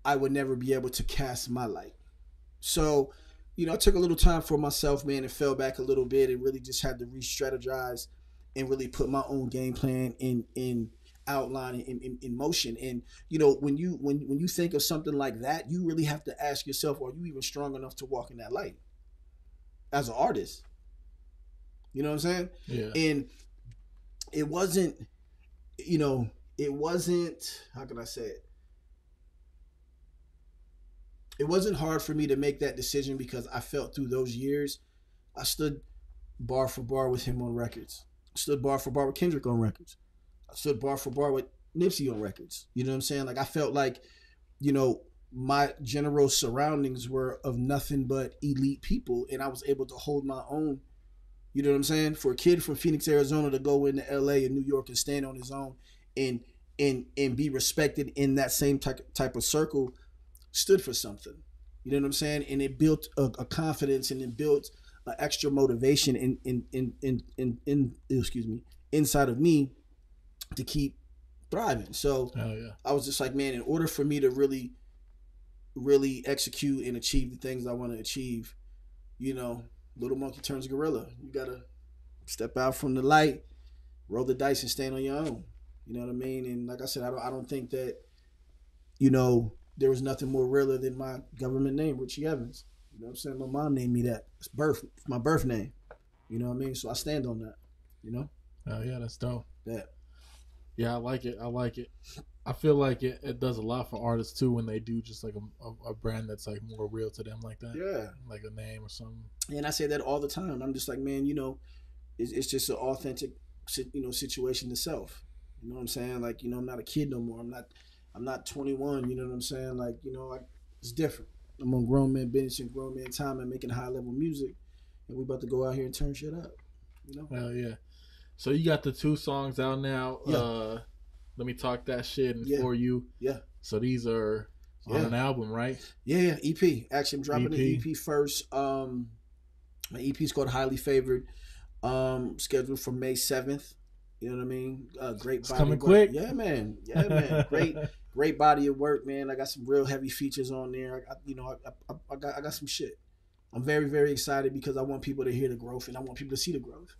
I would never be able to cast my light. So, you know, I took a little time for myself, man, and fell back a little bit and really just had to re-strategize and really put my own game plan in in outline in, in, in motion. And you know, when you when when you think of something like that, you really have to ask yourself, are you even strong enough to walk in that light as an artist? You know what I'm saying? Yeah. and it wasn't you know it wasn't how can i say it? It wasn't hard for me to make that decision because i felt through those years i stood bar for bar with him on records. I stood bar for bar with kendrick on records. I stood bar for bar with nipsey on records. You know what i'm saying? Like i felt like you know my general surroundings were of nothing but elite people and i was able to hold my own you know what I'm saying? For a kid from Phoenix, Arizona to go into LA and New York and stand on his own and and and be respected in that same type type of circle stood for something. You know what I'm saying? And it built a, a confidence and it built an extra motivation in in in in in, in excuse me inside of me to keep thriving. So Hell yeah. I was just like, man, in order for me to really, really execute and achieve the things I want to achieve, you know, little monkey turns gorilla. You gotta step out from the light, roll the dice, and stand on your own. You know what I mean? And like I said, I don't I don't think that you know there was nothing more realer than my government name, Richie Evans. You know what I'm saying? My mom named me that. It's birth, my birth name. You know what I mean? So I stand on that. You know Oh yeah, that's dope. that. Yeah, I like it. I like it. I feel like it, it does a lot for artists too when they do just like a, a, a brand that's like more real to them like that. Yeah. Like a name or something. And I say that all the time. I'm just like, man, you know, it's, it's just an authentic, you know, situation itself. You know what I'm saying? Like, you know, I'm not a kid no more. I'm not, I'm not 21. You know what I'm saying? Like, you know, like it's different. I'm on grown man business and grown man time and making high level music, and we about to go out here and turn shit up. You know? Hell yeah. So you got the two songs out now. Yeah. Uh let me talk that shit and Yeah. for you. Yeah. So these are on Yeah. an album, right? Yeah, yeah. EP. Actually, I'm dropping the EP. EP first. Um, my EP is called Highly Favored. Um, scheduled for May 7th. You know what I mean? Uh, great It's body coming of work. quick. Yeah, man. Yeah, man. (laughs) Great, great body of work, man. I got some real heavy features on there. I, you know, I, I, I got I got some shit. I'm very very excited because I want people to hear the growth and I want people to see the growth.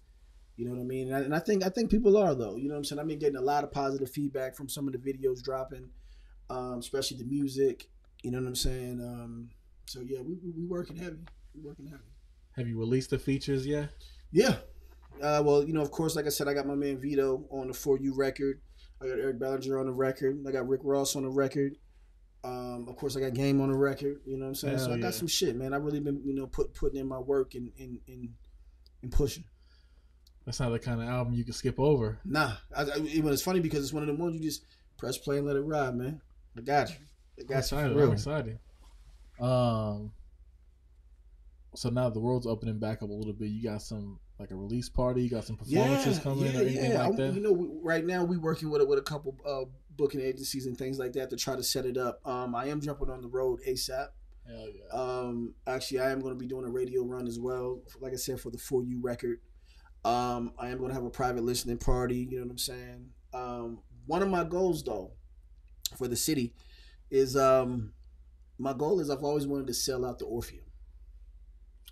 You know what I mean? And I, and I think I think people are though. You know what I'm saying? I've been getting a lot of positive feedback from some of the videos dropping, um, especially the music. You know what I'm saying? Um, so yeah, we we, working heavy. We working heavy. Have you released the features yet? Yeah. Uh, well, you know, of course, like I said, I got my man Vedo on the For You record. I got Eric Bellinger on the record. I got Rick Ross on the record. Um, of course, I got Game on the record. You know what I'm saying? so Hell I got some shit, man. I really been, you know, put putting in my work and and and, and pushing. That's not the kind of album you can skip over. Nah, I, I, it was funny because it's one of the ones you just press play and let it ride, man. I got you. I I'm got you excited. for. I'm excited. Um. So now the world's opening back up a little bit. You got some like a release party. You got some performances coming or anything like I'm- that. You know, we, right now we working with a, with a couple uh, booking agencies and things like that to try to set it up. Um, I am jumping on the road ASAP. Hell yeah. Um, actually, I am going to be doing a radio run as well. Like I said, for the For You record. Um, I am going to have a private listening party. You know what I'm saying? Um, one of my goals, though, for the city, is um, my goal is I've always wanted to sell out the Orpheum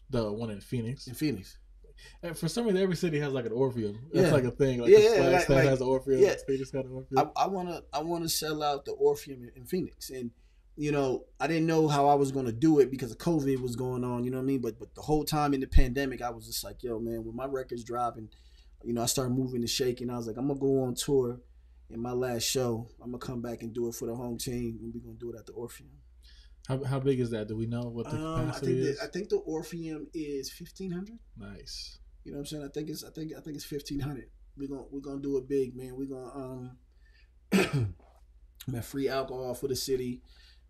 The one in Phoenix. in Phoenix. And for some reason, every city has like an Orpheum. That's Yeah. like a thing. Like Yeah, yeah, like- like- has an Orpheum. yeah. Phoenix got an Orpheum. I, I wanna I wanna sell out the Orpheum in, in Phoenix, and you know I didn't know how I was gonna do it because of COVID was going on. You know what I mean? But but the whole time in the pandemic, I was just like, yo, man, when my records dropping, you know I started moving and shaking, I was like, I'm gonna go on tour. In my last show, I'm gonna come back and do it for the home team, and we're gonna do it at the Orpheum. how, how big is that? Do we know what the Um, I capacity think is? the, I think the Orpheum is 1500. nice. You know what I'm saying? I think it's I think I think it's fifteen hundred. We're gonna we're gonna do it big, man. We're gonna um (clears throat) man, free alcohol for the city.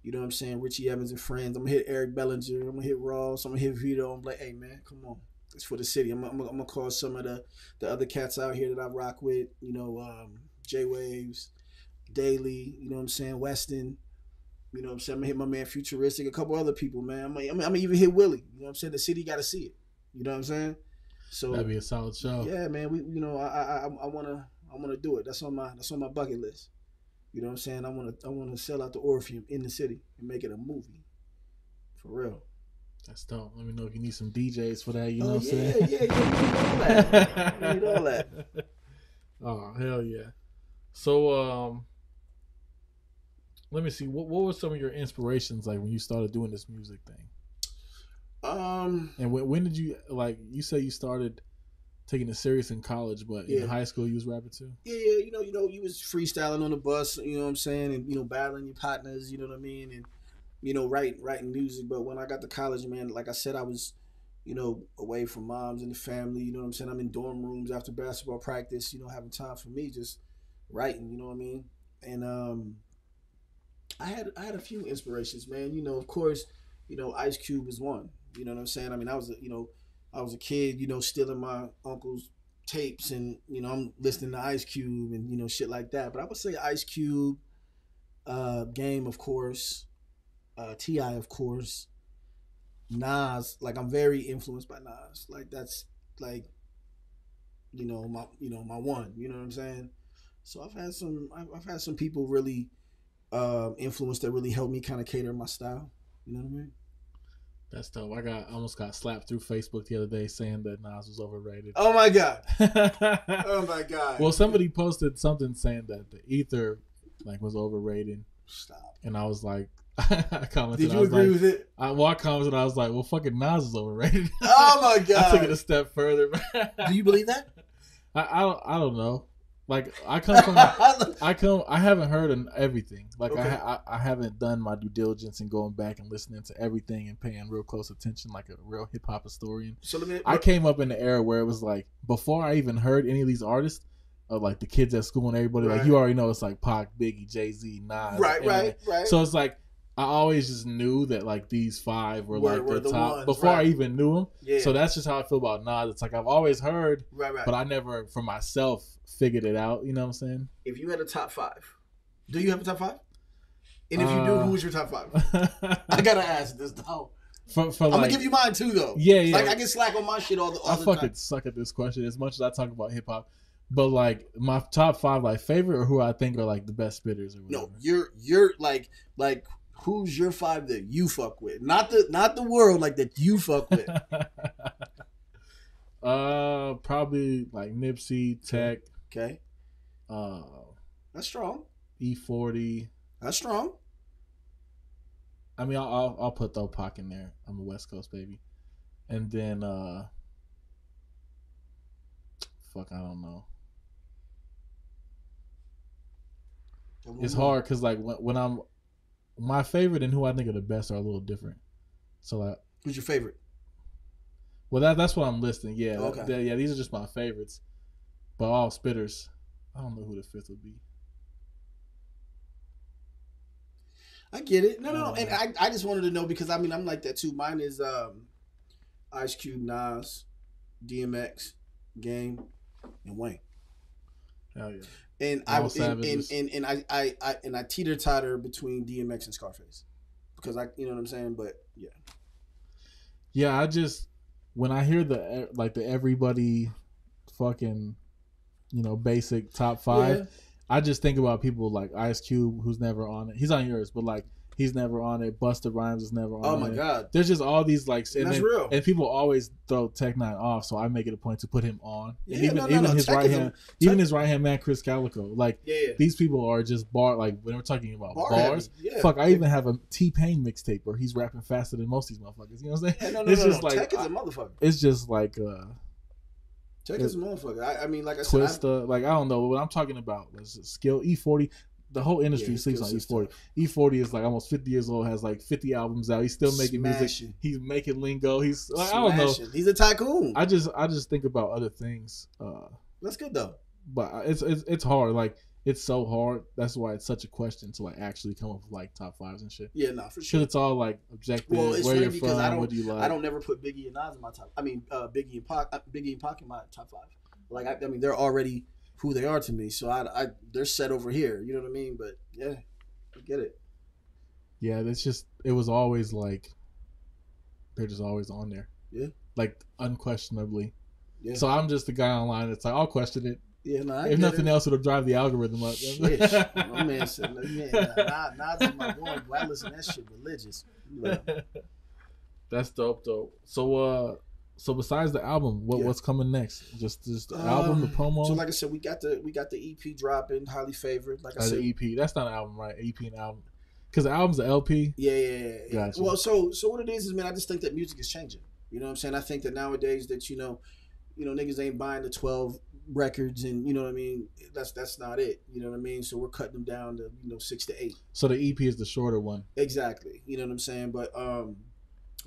You know what I'm saying? Richie Evans and friends. I'm gonna hit Eric Bellinger. I'm gonna hit Ross. I'm gonna hit Vedo. I'm like, hey man, come on. It's for the city. I'm, I'm, I'm gonna call some of the the other cats out here that I rock with. You know, um, J Waves, Daily. You know what I'm saying? Weston. You know what I'm saying? I'm gonna hit my man Futuristic. A couple other people, man. I'm gonna, I'm gonna, even hit Willie. You know what I'm saying? The city got to see it. You know what I'm saying? So That'd be a solid show. yeah, man. We you know I I I, I wanna I wanna do it. That's on my that's on my bucket list. You know what I'm saying? I wanna I wanna sell out the Orpheum in the city and make it a movie. For real. That's dope. Let me know if you need some DJs for that. You know oh, what I'm yeah, saying? yeah, yeah. You need all that. You need all that. (laughs) Oh hell yeah! So um, let me see. What what were some of your inspirations like when you started doing this music thing? Um. And when, when did you like? You say you started taking it serious in college, but Yeah. in high school you was rapping too. Yeah, yeah, you know, you know, you was freestyling on the bus, you know what I'm saying, and you know, battling your partners, you know what I mean, and you know, writing writing music. But when I got to college, man, like I said, I was, you know, away from moms and the family. You know what I'm saying? I'm in dorm rooms after basketball practice. You know, having time for me, just writing. You know what I mean? And um, I had I had a few inspirations, man. You know, of course, you know, Ice Cube was one. You know what I'm saying? I mean, I was, you know, I was a kid, you know, stealing my uncle's tapes, and you know, I'm listening to Ice Cube and you know, shit like that. But I would say Ice Cube, uh, Game, of course, uh, T.I., of course, Nas. Like I'm very influenced by Nas. Like that's like, you know, my you know my one. You know what I'm saying? So I've had some I've, I've had some people really um, influence that really helped me kind of cater my style. You know what I mean? That's dope. I got almost got slapped through Facebook the other day saying that Nas was overrated. Oh my god. (laughs) Oh my god. well, somebody posted something saying that the ether like was overrated, stop. and I was like, (laughs) I commented. Did I you was agree like, with it? I, well, I commented. I was like, well, fucking Nas is overrated. Oh my god. (laughs) I took it a step further. Do you believe that? I, I don't I don't know. Like I come from (laughs) I come. I haven't heard of everything. Like Okay. I, I, I haven't done my due diligence and going back and listening to everything and paying real close attention, like a real hip hop historian. so let me. I came up in the era where it was like before I even heard any of these artists, of like the kids at school and everybody, Right. like you already know it's like Pac, Biggie, Jay Z, Nas, right, right, right. So it's like I always just knew that like these five were, Were- like were the the top ones, before right. I even knew them. yeah. So that's just how I feel about Nas. It's like I've always heard, right, right. but I never for myself figured it out. You know what I'm saying? if you had a top five, do you have a top five? And if you do, Uh, who is your top five? (laughs) I gotta ask this though. for, for I'm like, gonna give you mine too though. yeah, yeah. Like I get slack on my shit all the all I the fucking time. suck at this question as much as I talk about hip hop. But like my top five, like favorite or who I think are like the best spitters or No, you're you're like like who's your five that you fuck with? Not the not the world like that you fuck (laughs) with. uh, probably like Nipsey, Tech, Okay, uh, that's strong. E40. That's strong. I mean, I'll, I'll I'll put though Pac in there. I'm a West Coast baby, and then uh, fuck, I don't know. It's hard because like when, when I'm my favorite and who I think are the best are a little different. So like, Who's your favorite? well that that's what I'm listing. Yeah, Okay. that- yeah, these are just my favorites. But all spitters, I don't know who the fifth would be. I get it. No, no, no. And I, I just wanted to know because I mean I'm like that too. Mine is um, Ice Cube, Nas, DMX, Game, and Wayne. Hell yeah. And I and, and, and, and I, I, I and I teeter totter between DMX and Scarface because I you know what I'm saying. But yeah, Yeah, I just when I hear the like the everybody fucking you know basic top five, Yeah. I just think about people like Ice Cube who's never on it. He's on yours, but like he's never on it. Busta Rhymes is never on it. Oh my god, There's just all these like and, that's then- real. and people always throw Tech N9ne off, so I make it a point to put him on. Yeah, even no, no, even no, his Tech right is a- hand, even Tech- his right hand man Krizz Kaliko, like yeah, yeah. these people are just bar like when we're talking about Bar bars. Fuck, I even have a T Pain mixtape where he's rapping faster than most of these motherfuckers. You know what I'm saying? No, no, it's no, just like Tech is a motherfucker. it's just like uh Tech is a motherfucker. I, I mean, like I said, I, Twista, like I don't know what I'm talking about. Let's skill E40. The whole industry Yeah, sleeps on. E40. E40 is like almost 50 years old, has like 50 albums out. He's still making music. He's making lingo. He's like, I don't know. He's a tycoon. I just I just think about other things. Uh, That's good though. but it's it's it's hard. Like it's so hard. That's why it's such a question to like actually come up with like top fives and shit. Yeah, nah, for sure. it's all like objective. Well, it's where funny you're because from, I don't- do like? I don't never put Biggie and Nas in my top. I mean, uh, Biggie and Pac, uh, Biggie and Pac in my top five. Like, I, I mean, they're already who they are to me. So I, I, they're set over here. You know what I mean? But yeah, I get it. Yeah, that's just it was always like they're just always on there. Yeah. Like unquestionably. Yeah, So I'm just the guy online that's like, I'll question it. yeah. I if nothing it. else, it'll drive the algorithm up. Shit, my man said, no, yeah, nah, Nas is my boy. But I listen to that shit religious. You know. that's dope though. So uh so besides the album, what Yeah. what's coming next? Just just the album, the Um, promo, So like I said, we got the we got the EP dropping, highly favored. Like I or said, EP. That's not an album, right? EP and album. Because the album's an LP. Yeah, yeah, yeah. yeah. Gotcha. Well, so so what it is is, man, I just think that music is changing. You know what I'm saying? I think that nowadays that you know, you know, niggas ain't buying the 12 records, and you know what I mean. That's that's not it. You know what I mean? So we're cutting them down to you know six to eight. So the EP is the shorter one. Exactly. You know what I'm saying? But um,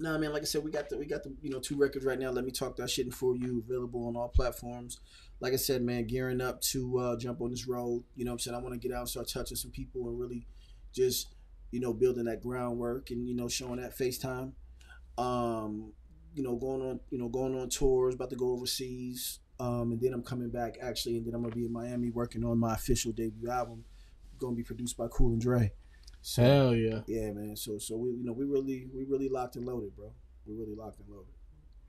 no, I mean, like I said, we got the we got the you know two records right now. Let me talk that shit in for you. Available on all platforms. Like I said, man, gearing up to uh, jump on this road. You know what I'm saying? I want to get out and start touching some people and really just you know building that groundwork and you know showing that FaceTime. Um, you know, going on you know going on tours, about to go overseas. Um, and then I'm coming back actually, and then I'm gonna be in Miami working on my official debut album. Gonna be produced by Cool and Dre. So, Hell yeah. yeah, man. So so we you know we really we really locked and loaded, bro. We really locked and loaded.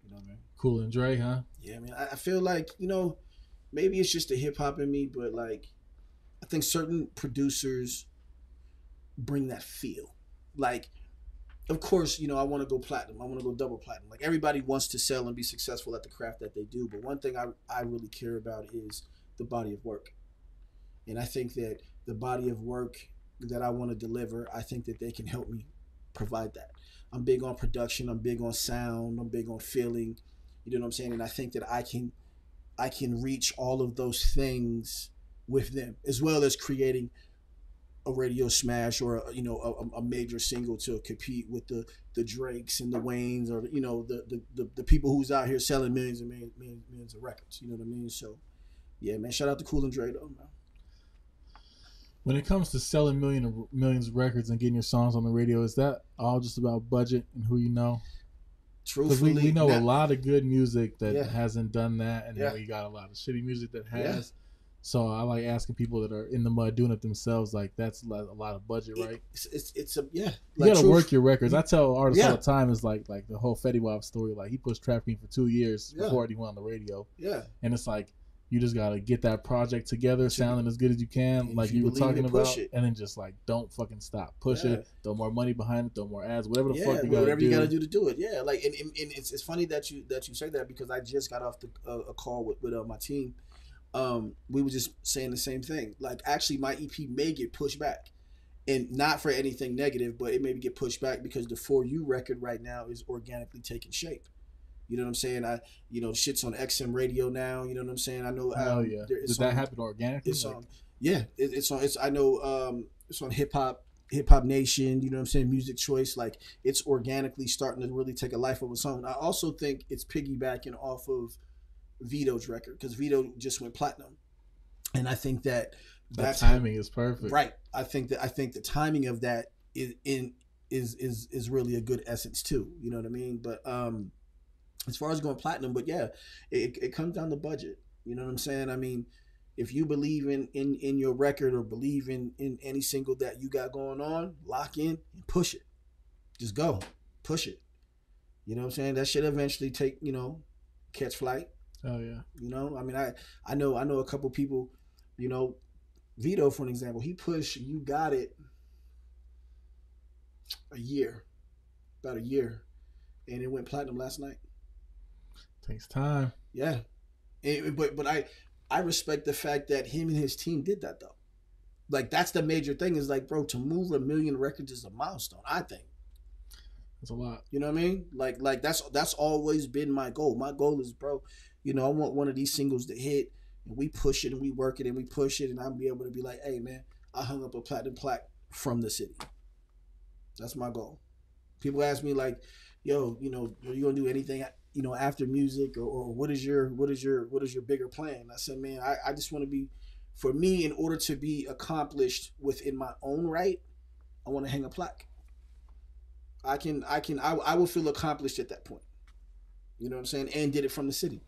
You know what I mean? Cool and Dre, huh? Yeah, man. I, I feel like you know maybe it's just the hip hop in me, but like I think certain producers bring that feel. Like of course, you know, I want to go platinum. I want to go double platinum. Like everybody wants to sell and be successful at the craft that they do. But one thing I, I really care about is the body of work. And I think that the body of work that I want to deliver, I think that they can help me provide that. I'm big on production. I'm big on sound. I'm big on feeling. You know what I'm saying? And I think that I can, I can reach all of those things with them, as well as creating a radio smash or a, you know a, a major single to compete with the the Drakes and the Waynes or you know the the, the, the people who's out here selling millions and millions, millions, millions of records. You know what I mean? So, yeah, man. Shout out to Cool and Dre though, man. When it comes to selling million of, millions of records and getting your songs on the radio, is that all just about budget and who you know? Truthfully, we, we know a lot of good music that Yeah. hasn't done that, and Yeah. we got a lot of shitty music that Yeah. has. So I like asking people that are in the mud doing it themselves, like that's a lot, of budget, right? It's, it's it's a yeah. You gotta truth- work your records. I tell artists all the time is like like the whole Fetty Wap story. Like he pushed Trap for two years Yeah. before he went on the radio, Yeah, and it's like you just gotta get that project together, sounding as good as you can, like you you were talking about, it. and then just like don't fucking stop, push Yeah. it, throw more money behind it, throw more ads, whatever the yeah. fuck you gotta whatever do. you gotta do to do it. Yeah, like and, and, and it's it's funny that you that you say that because I just got off the uh, a call with with uh, my team. Um, we were just saying the same thing. Like actually, my EP may get pushed back. and not for anything negative, but it maybe get pushed back because the For You record right now is organically taking shape. You know what I'm saying? I, you know, shit's on XM radio now. You know what I'm saying? I know. Um, yeah! there- Did it's that happen organically? It's Like, on. Yeah, it, it's on. It's I know. Um, it's on hip hop, hip hop nation. You know what I'm saying? Music choice. Like it's organically starting to really take a life of its own. I also think it's piggybacking off of Vedo's record because Vedo just went platinum, and I think that the that's timing is perfect. Right. I think that I think the timing of that is in is is is really a good essence too. You know what I mean? But um as far as going platinum, but yeah, it, it comes down to budget. You know what I'm saying? I mean, if you believe in in in your record or believe in in any single that you got going on, lock in and push it. Just go. Push it. You know what I'm saying? That should eventually take, you know, catch flight. Oh yeah. You know, I mean, I I know I know a couple people. You know, Vedo, for an example, he pushed "You Got It" a year, about a year, and it went platinum last night. Takes time. Yeah, And- but but I I respect the fact that him and his team did that though. Like that's the major thing is like, bro, to move a million records is a milestone. I think. It's a lot. You know what I mean? Like like that's that's always been my goal. My goal is, bro, you know, I want one of these singles to hit and we push it and we work it and we push it and I'll be able to be like, hey man, I hung up a platinum plaque from the city. That's my goal. People ask me like, yo, you know, are you gonna do anything you know after music or, or what is your what is your what is your bigger plan? I said, man, I, I just want to be for me in order to be accomplished within my own right, I want to hang a plaque. I can I can I, I will feel accomplished at that point. You know what I'm saying? And did it from the city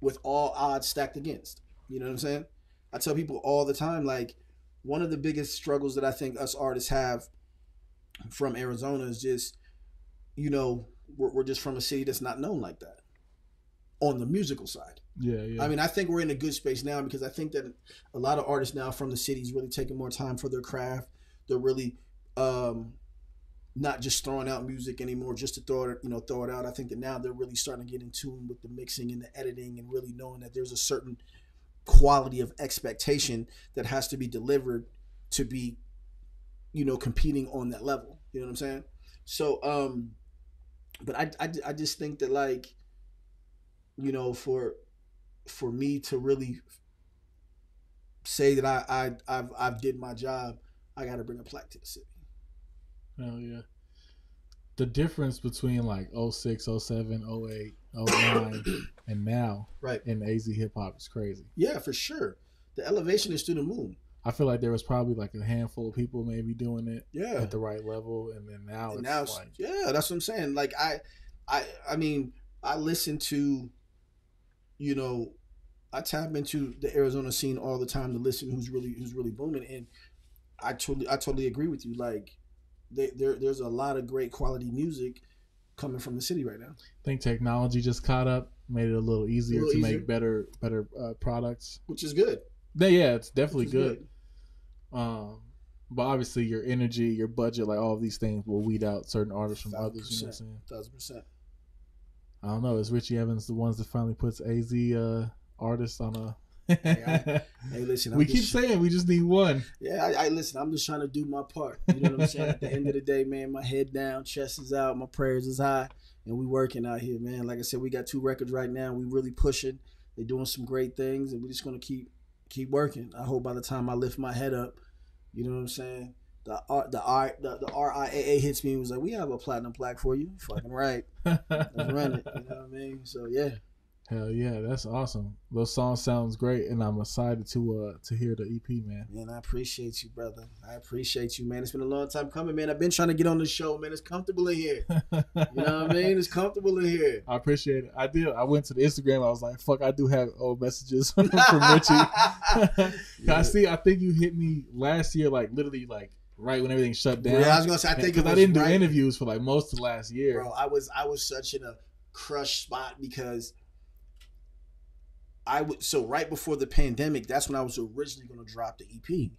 with all odds stacked against. You know what I'm saying? I tell people all the time like one of the biggest struggles that I think us artists have from Arizona is just you know we're, we're just from a city that's not known like that on the musical side. Yeah, yeah. I mean, I think we're in a good space now because I think that a lot of artists now from the cities really taking more time for their craft. They're really um, not just throwing out music anymore just to throw it, you know, throw it out. I think that now they're really starting to get in tune with the mixing and the editing and really knowing that there's a certain quality of expectation that has to be delivered to be, you know, competing on that level. You know what I'm saying? So, um, but I, I, I just think that like, you know, for for me to really say that I, I I've I've did my job, I got to bring a plaque to the city. Hell yeah. The difference between like 06, 07, 08, 09, (coughs) and now Right. in AZ hip hop is crazy. Yeah, for sure. The elevation is to the moon. I feel like there was probably like a handful of people maybe doing it Yeah. at the right level, and then now And it's now, like yeah, that's what I'm saying. Like I, I, I mean, I listen to, you know, I tap into the Arizona scene all the time to listen who's really who's really booming, and I totally I totally agree with you. Like, there there there's a lot of great quality music coming from the city right now. I think technology just caught up, made it a little easier little to easier. make better better uh, products. which is good. Yeah, yeah, it's definitely is good. Um, but obviously your energy, your budget, like all of these things will weed out certain artists from others. You know what I'm saying? Thousand percent. I don't know. Is Richie Evans the ones that finally puts AZ uh, artists on a? Hey, (laughs) Hey, listen. I'm we keep saying we just need one. Yeah, I, I listen. I'm just trying to do my part. You know what I'm saying? At the end of the day, man, my head down, chest is out, my prayers is high, and we working out here, man. Like I said, we got two records right now. We really pushing. They're doing some great things, and we're just gonna keep keep working. I hope by the time I lift my head up, you know what I'm saying. The R the R the, the RIAA hits me and was like, "We have a platinum plaque for you." Fucking right, (laughs) let's run it. You know what I mean? So yeah, Hell yeah, that's awesome. Those song sounds great, and I'm excited to uh to hear the EP, man. man, I appreciate you, brother. I appreciate you, man. It's been a long time coming, man. I've been trying to get on the show, man. It's comfortable in here. You know what I mean? It's comfortable in here. (laughs) I appreciate it. I did. I went to the Instagram. I was like, "Fuck, I do have old messages (laughs) from Richie." (laughs) Yeah. I see. I think you hit me last year, like literally, like right when everything shut down. Yeah, I was gonna say. I think because I didn't do interviews for like most of last year. bro. I was I was such in a crush spot because I would so right before the pandemic. That's when I was originally gonna drop the EP.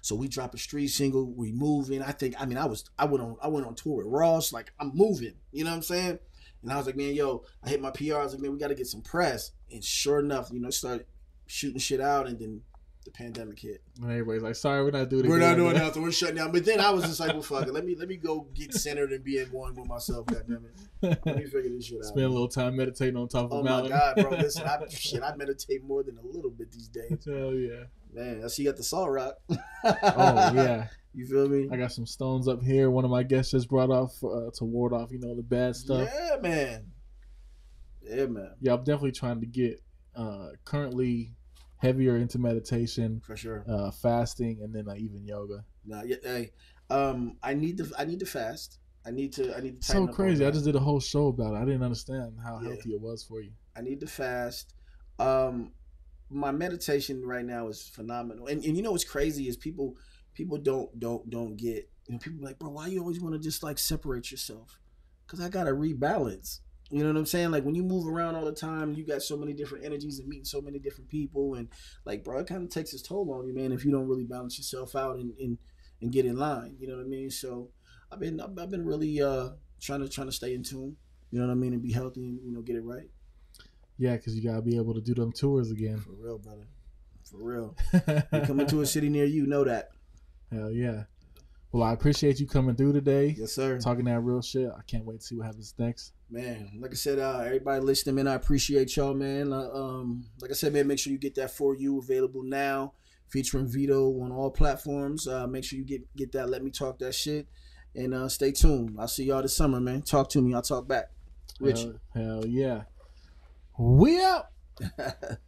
So we dropped a street single. We moving. I think. I mean, I was. I went on. I went on tour with Ross. Like I'm moving. You know what I'm saying? And I was like, man, yo. I hit my PR. I was like, man, we got to get some press. And sure enough, you know, started shooting shit out, and then the pandemic hit. And everybody's like, "Sorry, we're not doing it." We're not doing nothing. We're shutting down. But then I was just like, well, fuck it. Let me let me go get centered and be in one with myself. Goddamn it. Let me figure this shit out. Spend a little time meditating on top of Oh my mountain. god, bro! (laughs) Listen, I, shit, I meditate more than a little bit these days. Hell yeah! Man, I see you got the Salt Rock. Oh yeah. (laughs) you feel me? I got some stones up here. One of my guests just brought off uh, to ward off, you know, the bad stuff. Yeah, man. Yeah, man. Yeah, I'm definitely trying to get uh, currently heavier into meditation, For sure. uh, fasting, and then like even yoga. Nah, yeah, hey, um, I need to. I need to fast. I need to. I need to. So tighten up on crazy. I just did a whole show about it. I didn't understand how Yeah. healthy it was for you. I need to fast. Um, my meditation right now is phenomenal, and and you know what's crazy is people people don't don't don't get. You know, people be like, bro, why you always want to just like separate yourself? Because I gotta rebalance. You know what I'm saying? Like when you move around all the time, you got so many different energies and meeting so many different people, and like, bro, it kind of takes its toll on you, man. If you don't really balance yourself out and and, and get in line, you know what I mean? So I've been I've been really uh trying to trying to stay in tune. You know what I mean, and be healthy and you know get it right. Yeah, because you gotta be able to do them tours again. For real, brother. For real. You (laughs) coming to a city near you, know that. Hell yeah. Well, I appreciate you coming through today, Yes, sir. talking that real shit. I can't wait to see what happens next. Man, like I said, uh, everybody listening, man, I appreciate y'all, man. Uh, um, like I said, man, make sure you get that for you available now, featuring Vedo on all platforms. Uh, make sure you get get that. Let me talk that shit, and uh, stay tuned. I'll see y'all this summer, man. Talk to me. I'll talk back. Rich. Hell, hell yeah. We out. (laughs)